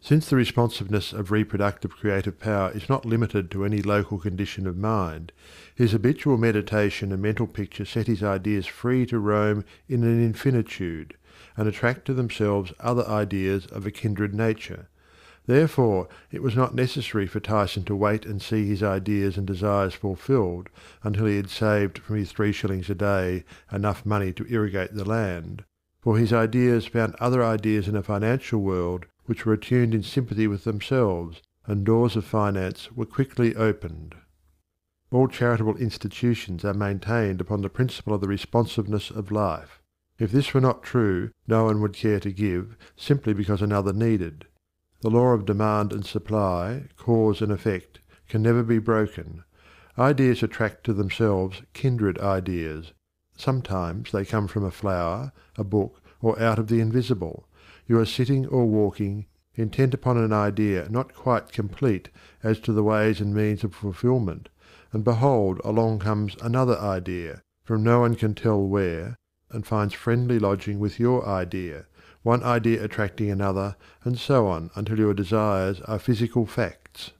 Since the responsiveness of reproductive creative power is not limited to any local condition of mind, his habitual meditation and mental picture set his ideas free to roam in an infinitude, and attract to themselves other ideas of a kindred nature, Therefore it was not necessary for Tyson to wait and see his ideas and desires fulfilled until he had saved from his three shillings a day enough money to irrigate the land, for his ideas found other ideas in a financial world which were attuned in sympathy with themselves, and doors of finance were quickly opened. All charitable institutions are maintained upon the principle of the responsiveness of life. If this were not true, no one would care to give, simply because another needed. The law of demand and supply, cause and effect, can never be broken. Ideas attract to themselves kindred ideas. Sometimes they come from a flower, a book, or out of the invisible. You are sitting or walking, intent upon an idea not quite complete as to the ways and means of fulfilment, and behold along comes another idea, from no one can tell where, and finds friendly lodging with your idea, one idea attracting another, and so on until your desires are physical facts.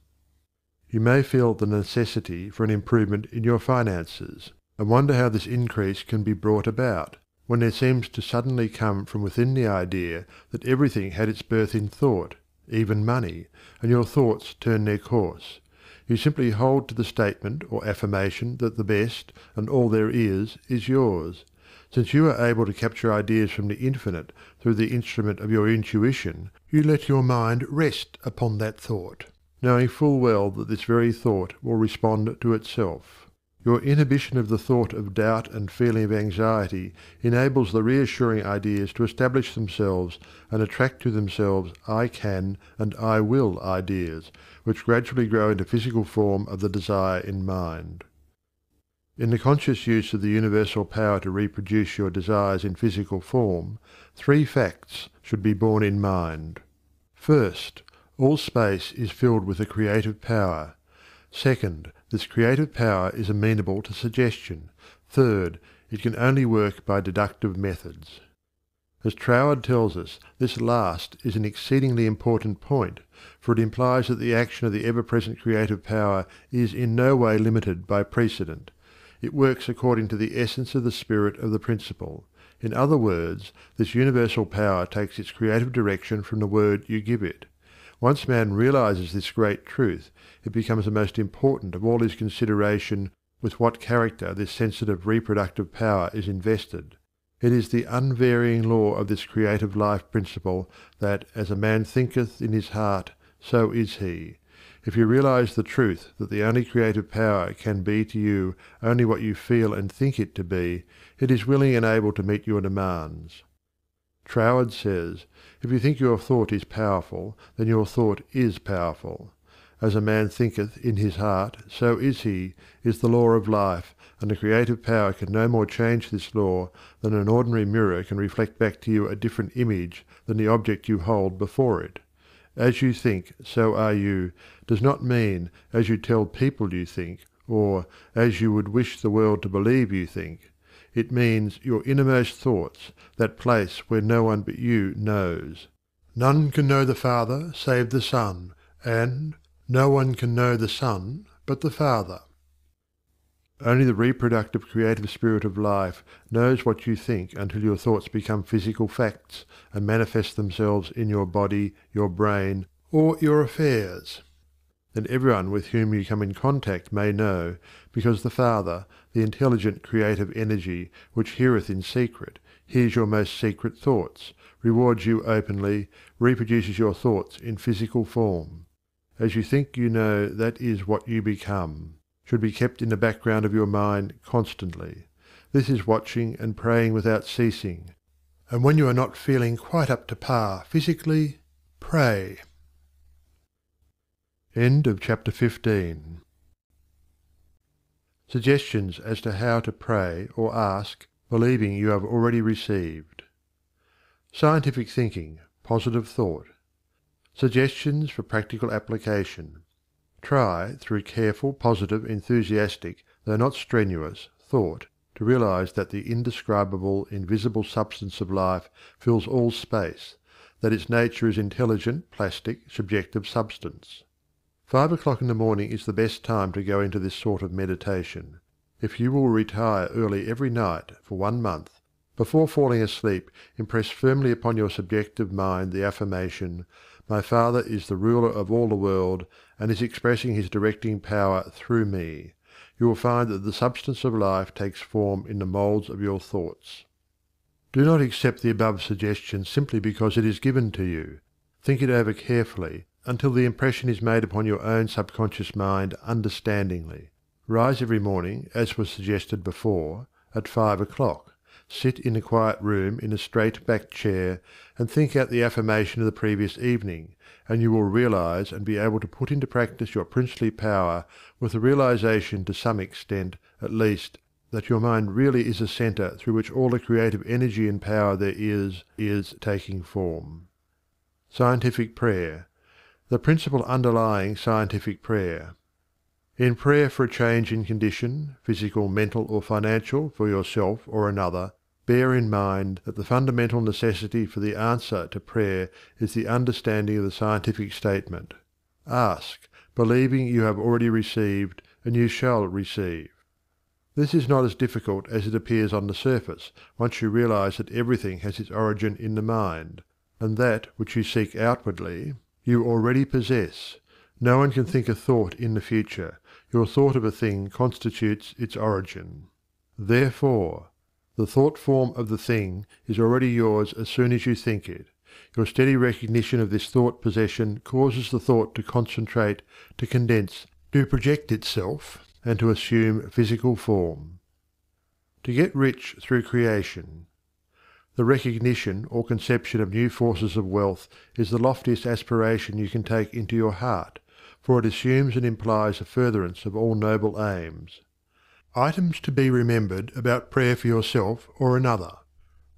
You may feel the necessity for an improvement in your finances, and wonder how this increase can be brought about, when there seems to suddenly come from within the idea that everything had its birth in thought, even money, and your thoughts turn their course. You simply hold to the statement or affirmation that the best, and all there is, is yours, since you are able to capture ideas from the infinite through the instrument of your intuition, you let your mind rest upon that thought, knowing full well that this very thought will respond to itself. Your inhibition of the thought of doubt and feeling of anxiety enables the reassuring ideas to establish themselves and attract to themselves I can and I will ideas, which gradually grow into physical form of the desire in mind. In the conscious use of the universal power to reproduce your desires in physical form, three facts should be borne in mind. First, all space is filled with a creative power. Second, this creative power is amenable to suggestion. Third, it can only work by deductive methods. As Troward tells us, this last is an exceedingly important point, for it implies that the action of the ever present creative power is in no way limited by precedent. It works according to the essence of the spirit of the principle. In other words, this universal power takes its creative direction from the word you give it. Once man realizes this great truth, it becomes the most important of all his consideration with what character this sensitive reproductive power is invested. It is the unvarying law of this creative life principle that as a man thinketh in his heart, so is he. If you realize the truth that the only creative power can be to you only what you feel and think it to be, it is willing and able to meet your demands. Troward says, If you think your thought is powerful, then your thought is powerful. As a man thinketh in his heart, so is he, is the law of life, and the creative power can no more change this law than an ordinary mirror can reflect back to you a different image than the object you hold before it. As you think, so are you, does not mean as you tell people you think, or as you would wish the world to believe you think. It means your innermost thoughts, that place where no one but you knows. None can know the Father save the Son, and no one can know the Son but the Father. Only the reproductive creative spirit of life knows what you think until your thoughts become physical facts and manifest themselves in your body, your brain, or your affairs. Then everyone with whom you come in contact may know, because the Father, the intelligent creative energy which heareth in secret, hears your most secret thoughts, rewards you openly, reproduces your thoughts in physical form. As you think you know, that is what you become, should be kept in the background of your mind constantly. This is watching and praying without ceasing. And when you are not feeling quite up to par physically, pray. End of chapter 15 Suggestions as to how to pray or ask, believing you have already received. Scientific thinking, positive thought. Suggestions for practical application. Try, through careful, positive, enthusiastic, though not strenuous, thought, to realize that the indescribable, invisible substance of life fills all space, that its nature is intelligent, plastic, subjective substance. Five o'clock in the morning is the best time to go into this sort of meditation. If you will retire early every night for one month, before falling asleep impress firmly upon your subjective mind the affirmation my Father is the ruler of all the world, and is expressing his directing power through me. You will find that the substance of life takes form in the moulds of your thoughts. Do not accept the above suggestion simply because it is given to you. Think it over carefully until the impression is made upon your own subconscious mind understandingly. Rise every morning, as was suggested before, at five o'clock sit in a quiet room in a straight backed chair and think out the affirmation of the previous evening, and you will realize and be able to put into practice your princely power with the realization to some extent, at least, that your mind really is a center through which all the creative energy and power there is is taking form. Scientific Prayer. The principle underlying scientific prayer. In prayer for a change in condition, physical, mental, or financial, for yourself or another, bear in mind that the fundamental necessity for the answer to prayer is the understanding of the scientific statement. Ask, believing you have already received, and you shall receive. This is not as difficult as it appears on the surface once you realize that everything has its origin in the mind, and that which you seek outwardly you already possess. No one can think a thought in the future, your thought of a thing constitutes its origin. Therefore, the thought form of the thing is already yours as soon as you think it. Your steady recognition of this thought possession causes the thought to concentrate, to condense, to project itself, and to assume physical form. To get rich through creation. The recognition or conception of new forces of wealth is the loftiest aspiration you can take into your heart, for it assumes and implies a furtherance of all noble aims. Items to be remembered about prayer for yourself or another.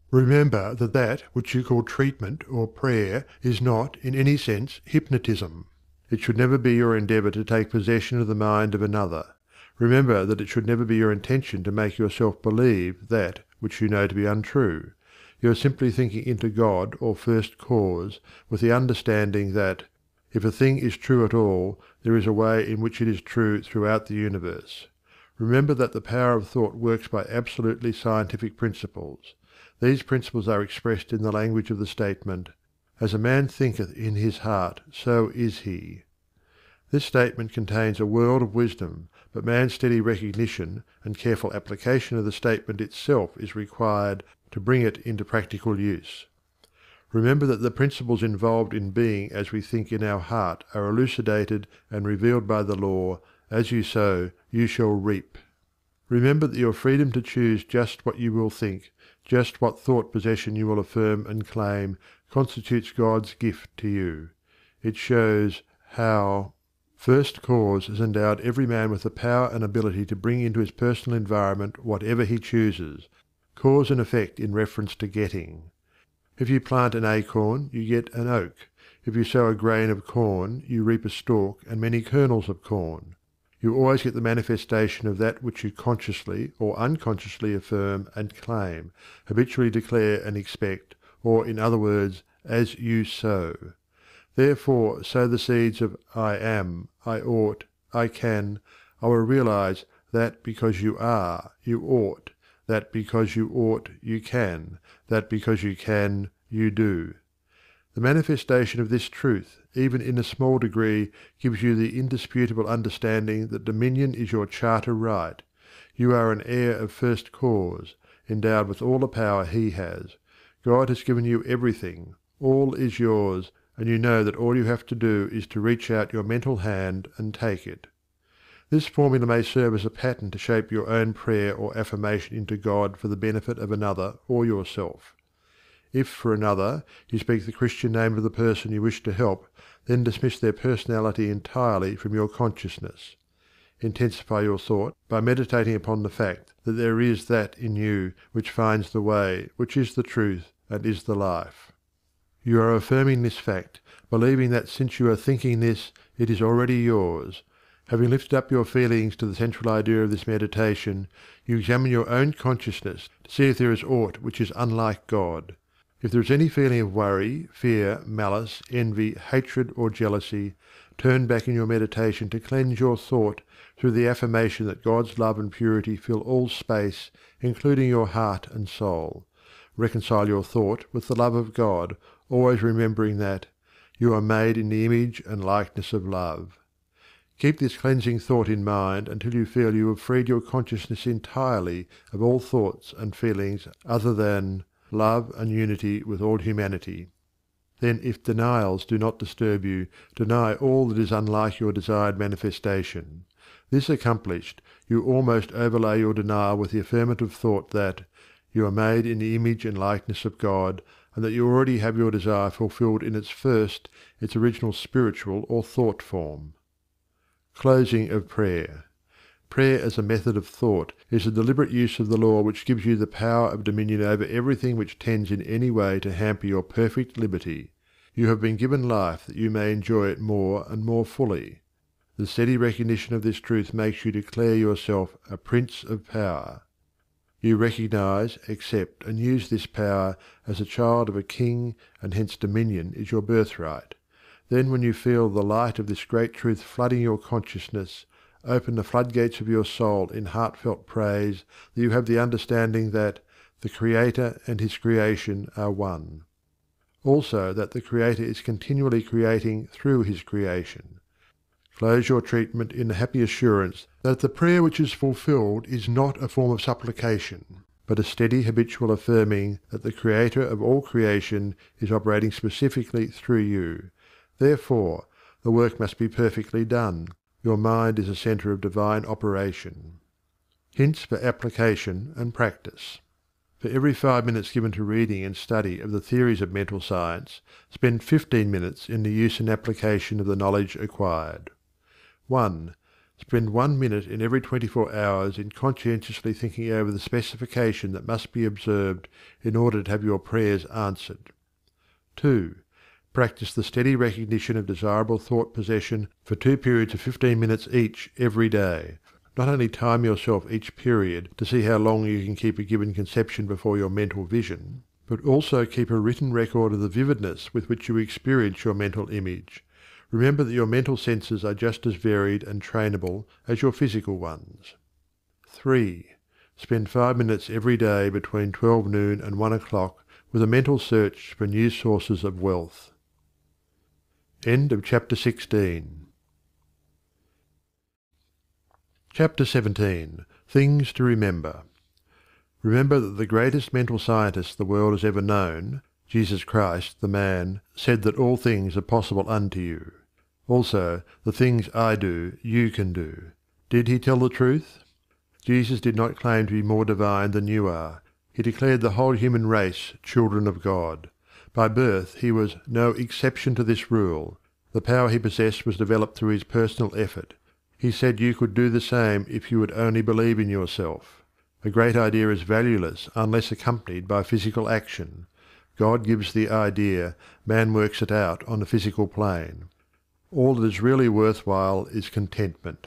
Remember that that which you call treatment or prayer is not, in any sense, hypnotism. It should never be your endeavor to take possession of the mind of another. Remember that it should never be your intention to make yourself believe that which you know to be untrue. You are simply thinking into God or First Cause with the understanding that, if a thing is true at all, there is a way in which it is true throughout the universe. Remember that the power of thought works by absolutely scientific principles. These principles are expressed in the language of the statement, "As a man thinketh in his heart, so is he." This statement contains a world of wisdom, but man's steady recognition and careful application of the statement itself is required to bring it into practical use. Remember that the principles involved in being as we think in our heart are elucidated and revealed by the law, "As you sow, you shall reap." Remember that your freedom to choose just what you will think, just what thought possession you will affirm and claim, constitutes God's gift to you. It shows how First Cause has endowed every man with the power and ability to bring into his personal environment whatever he chooses cause and effect in reference to getting. If you plant an acorn you get an oak; if you sow a grain of corn you reap a stalk and many kernels of corn. You always get the manifestation of that which you consciously or unconsciously affirm and claim, habitually declare and expect, or in other words, as you sow. Therefore sow the seeds of "I am," "I ought," "I can," "I will realize" that because you are, you ought; that because you ought, you can; that because you can, you do. The manifestation of this truth, even in a small degree, gives you the indisputable understanding that dominion is your charter right. You are an heir of First Cause, endowed with all the power he has. God has given you everything; all is yours, and you know that all you have to do is to reach out your mental hand and take it. This formula may serve as a pattern to shape your own prayer or affirmation into God for the benefit of another or yourself. If for another you speak the Christian name of the person you wish to help, then dismiss their personality entirely from your consciousness. Intensify your thought by meditating upon the fact that there is that in you which finds the way, which is the truth, and is the life. You are affirming this fact, believing that since you are thinking this it is already yours. Having lifted up your feelings to the central idea of this meditation, you examine your own consciousness to see if there is aught which is unlike God. If there is any feeling of worry, fear, malice, envy, hatred, or jealousy, turn back in your meditation to cleanse your thought through the affirmation that God's love and purity fill all space, including your heart and soul. Reconcile your thought with the love of God, always remembering that "you are made in the image and likeness of love." Keep this cleansing thought in mind until you feel you have freed your consciousness entirely of all thoughts and feelings other than love and unity with all humanity. Then if denials do not disturb you, deny all that is unlike your desired manifestation. This accomplished, you almost overlay your denial with the affirmative thought that you are made in the image and likeness of God, and that you already have your desire fulfilled in its first, its original spiritual or thought form. Closing of Prayer. Prayer as a method of thought is the deliberate use of the law which gives you the power of dominion over everything which tends in any way to hamper your perfect liberty. You have been given life that you may enjoy it more and more fully. The steady recognition of this truth makes you declare yourself a Prince of Power. You recognize, accept, and use this power as a child of a king, and hence dominion is your birthright. Then when you feel the light of this great truth flooding your consciousness, open the floodgates of your soul in heartfelt praise that you have the understanding that "the Creator and his creation are one." Also that the Creator is continually creating through his creation. Close your treatment in the happy assurance that the prayer which is fulfilled is not a form of supplication, but a steady habitual affirming that the Creator of all creation is operating specifically through you. Therefore the work must be perfectly done. Your mind is a center of divine operation. Hints for application and practice. For every five minutes given to reading and study of the theories of Mental Science, spend fifteen minutes in the use and application of the knowledge acquired. 1. Spend one minute in every twenty four hours in conscientiously thinking over the specification that must be observed in order to have your prayers answered. 2. Practice the steady recognition of desirable thought possession for two periods of fifteen minutes each every day. Not only time yourself each period to see how long you can keep a given conception before your mental vision, but also keep a written record of the vividness with which you experience your mental image. Remember that your mental senses are just as varied and trainable as your physical ones. 3. Spend five minutes every day between 12 noon and 1 o'clock with a mental search for new sources of wealth. End of chapter 16. Chapter 17 Things to Remember Remember that the greatest mental scientist the world has ever known, Jesus Christ, the man, said that all things are possible unto you. Also, the things I do, you can do. Did he tell the truth? Jesus did not claim to be more divine than you are. He declared the whole human race children of God. By birth he was no exception to this rule. The power he possessed was developed through his personal effort. He said you could do the same if you would only believe in yourself. A great idea is valueless unless accompanied by physical action. God gives the idea, man works it out on the physical plane. All that is really worthwhile is contentment.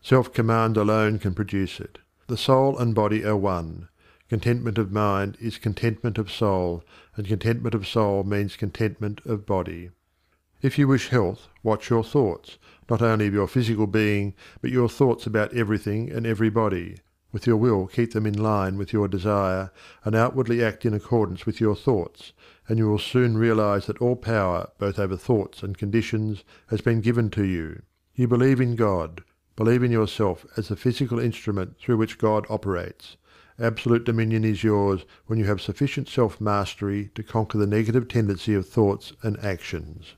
Self command alone can produce it. The soul and body are one. Contentment of mind is contentment of soul, and contentment of soul means contentment of body. If you wish health, watch your thoughts, not only of your physical being, but your thoughts about everything and everybody. With your will keep them in line with your desire, and outwardly act in accordance with your thoughts, and you will soon realize that all power both over thoughts and conditions has been given to you. You believe in God. Believe in yourself as the physical instrument through which God operates Absolute dominion is yours when you have sufficient self mastery to conquer the negative tendency of thoughts and actions.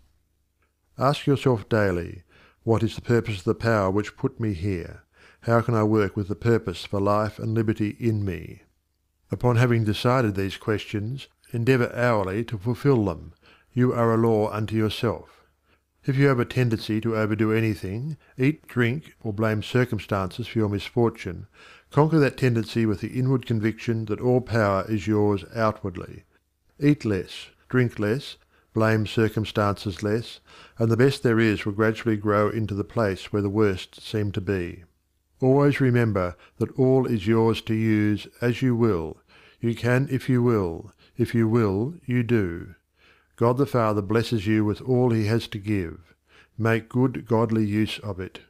Ask yourself daily, What is the purpose of the power which put me here? How can I work with the purpose for life and liberty in me? Upon having decided these questions, endeavor hourly to fulfill them. You are a law unto yourself. If you have a tendency to overdo anything, eat, drink, or blame circumstances for your misfortune, Conquer that tendency with the inward conviction that all power is yours outwardly. Eat less, drink less, blame circumstances less, and the best there is will gradually grow into the place where the worst seem to be. Always remember that all is yours to use as you will. You can if you will. If you will, you do. God the Father blesses you with all he has to give. Make good godly use of it.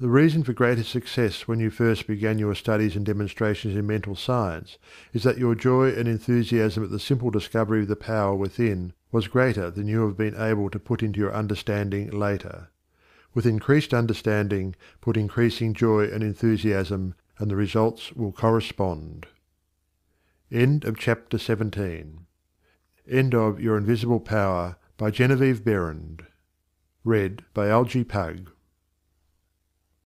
The reason for greater success when you first began your studies and demonstrations in mental science is that your joy and enthusiasm at the simple discovery of the power within was greater than you have been able to put into your understanding later. With increased understanding put increasing joy and enthusiasm, and the results will correspond. End of chapter 17. End of Your Invisible Power by Genevieve Behrend. Read by Algie Pug.